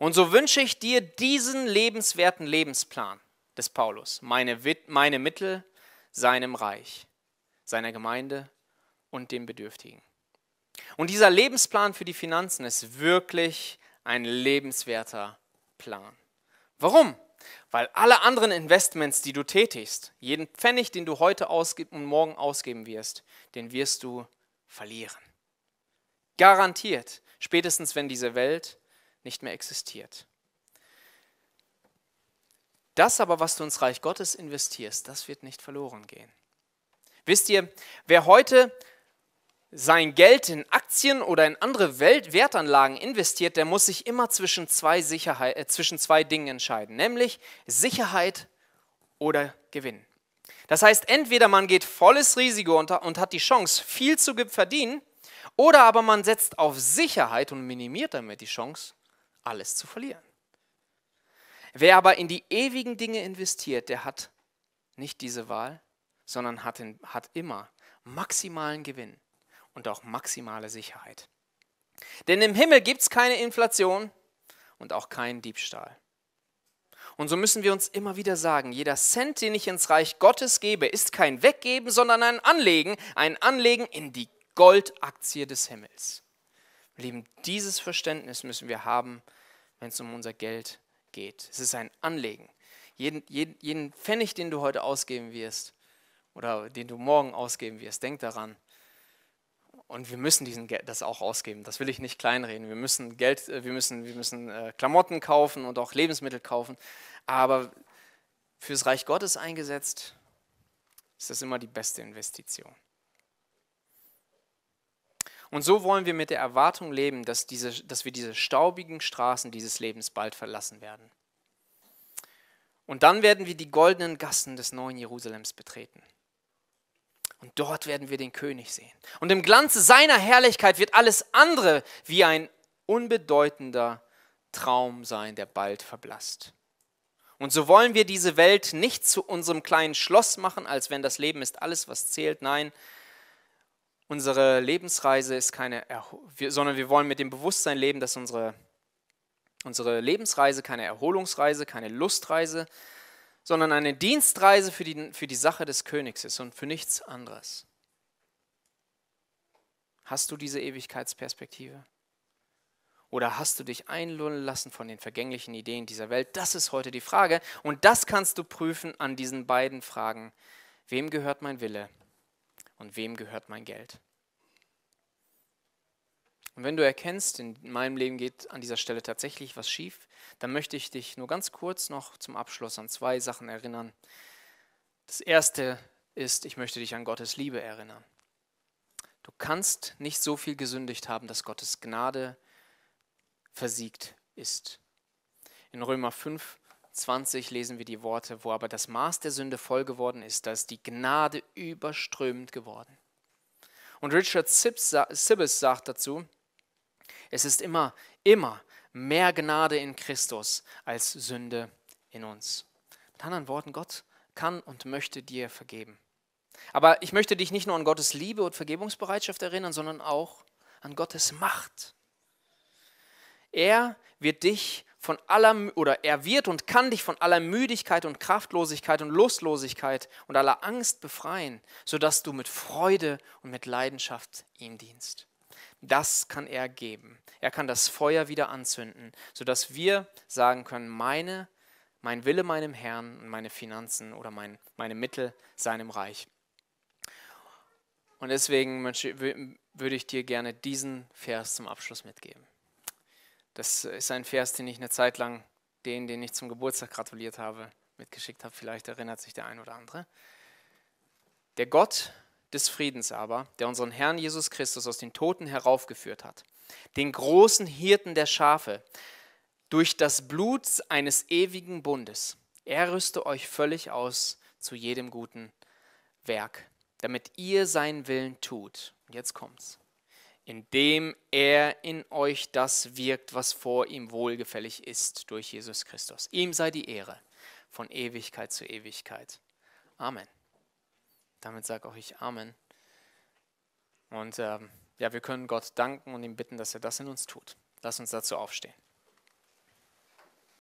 Und so wünsche ich dir diesen lebenswerten Lebensplan des Paulus, meine, meine Mittel seinem Reich, seiner Gemeinde und dem Bedürftigen. Und dieser Lebensplan für die Finanzen ist wirklich ein lebenswerter Plan. Warum? Weil alle anderen Investments, die du tätigst, jeden Pfennig, den du heute und morgen ausgeben wirst, den wirst du verlieren. Garantiert, spätestens wenn diese Welt nicht mehr existiert. Das aber, was du ins Reich Gottes investierst, das wird nicht verloren gehen. Wisst ihr, wer heute sein Geld in Aktien oder in andere Welt Wertanlagen investiert, der muss sich immer zwischen zwei, Sicherheit, äh, zwischen zwei Dingen entscheiden, nämlich Sicherheit oder Gewinn. Das heißt, entweder man geht volles Risiko und, und hat die Chance, viel zu verdienen, oder aber man setzt auf Sicherheit und minimiert damit die Chance, alles zu verlieren. Wer aber in die ewigen Dinge investiert, der hat nicht diese Wahl, sondern hat, in, hat immer maximalen Gewinn und auch maximale Sicherheit. Denn im Himmel gibt es keine Inflation und auch keinen Diebstahl. Und so müssen wir uns immer wieder sagen, jeder Cent, den ich ins Reich Gottes gebe, ist kein Weggeben, sondern ein Anlegen, ein Anlegen in die Goldaktie des Himmels. Lieben, dieses Verständnis müssen wir haben, wenn es um unser Geld geht. Es ist ein Anlegen. Jeden, jeden, jeden Pfennig, den du heute ausgeben wirst oder den du morgen ausgeben wirst, denk daran. Und wir müssen diesen Geld, das auch ausgeben. Das will ich nicht kleinreden. Wir müssen Geld, äh, wir müssen, wir müssen äh, Klamotten kaufen und auch Lebensmittel kaufen. Aber fürs Reich Gottes eingesetzt ist das immer die beste Investition. Und so wollen wir mit der Erwartung leben, dass, diese, dass wir diese staubigen Straßen dieses Lebens bald verlassen werden. Und dann werden wir die goldenen Gassen des neuen Jerusalems betreten. Und dort werden wir den König sehen. Und im Glanze seiner Herrlichkeit wird alles andere wie ein unbedeutender Traum sein, der bald verblasst. Und so wollen wir diese Welt nicht zu unserem kleinen Schloss machen, als wenn das Leben ist alles, was zählt. Nein, unsere Lebensreise ist keine, sondern wir wollen mit dem Bewusstsein leben, dass unsere, unsere Lebensreise keine Erholungsreise, keine Lustreise, sondern eine Dienstreise für die, für die Sache des Königs ist und für nichts anderes. Hast du diese Ewigkeitsperspektive? Oder hast du dich einlullen lassen von den vergänglichen Ideen dieser Welt? Das ist heute die Frage. Und das kannst du prüfen an diesen beiden Fragen. Wem gehört mein Wille und wem gehört mein Geld? Und wenn du erkennst, in meinem Leben geht an dieser Stelle tatsächlich was schief, dann möchte ich dich nur ganz kurz noch zum Abschluss an zwei Sachen erinnern. Das erste ist, ich möchte dich an Gottes Liebe erinnern. Du kannst nicht so viel gesündigt haben, dass Gottes Gnade versiegt ist. In Römer 5, 20 lesen wir die Worte, wo aber das Maß der Sünde voll geworden ist, da ist die Gnade überströmend geworden. Und Richard Sibbes sagt dazu, es ist immer, immer mehr Gnade in Christus als Sünde in uns. Mit anderen Worten, Gott kann und möchte dir vergeben. Aber ich möchte dich nicht nur an Gottes Liebe und Vergebungsbereitschaft erinnern, sondern auch an Gottes Macht. Er wird dich von aller oder er wird und kann dich von aller Müdigkeit und Kraftlosigkeit und Lustlosigkeit und aller Angst befreien, sodass du mit Freude und mit Leidenschaft ihm dienst. Das kann er geben. Er kann das Feuer wieder anzünden, sodass wir sagen können, meine, mein Wille meinem Herrn und meine Finanzen oder mein, meine Mittel seinem Reich. Und deswegen würde ich dir gerne diesen Vers zum Abschluss mitgeben. Das ist ein Vers, den ich eine Zeit lang den, den ich zum Geburtstag gratuliert habe, mitgeschickt habe. Vielleicht erinnert sich der ein oder andere. Der Gott des Friedens aber, der unseren Herrn Jesus Christus aus den Toten heraufgeführt hat, den großen Hirten der Schafe, durch das Blut eines ewigen Bundes, er rüste euch völlig aus zu jedem guten Werk damit ihr seinen Willen tut. Jetzt kommt's. Indem er in euch das wirkt, was vor ihm wohlgefällig ist durch Jesus Christus. Ihm sei die Ehre von Ewigkeit zu Ewigkeit. Amen. Damit sage auch ich Amen. Und ähm, ja, wir können Gott danken und ihm bitten, dass er das in uns tut. Lass uns dazu aufstehen.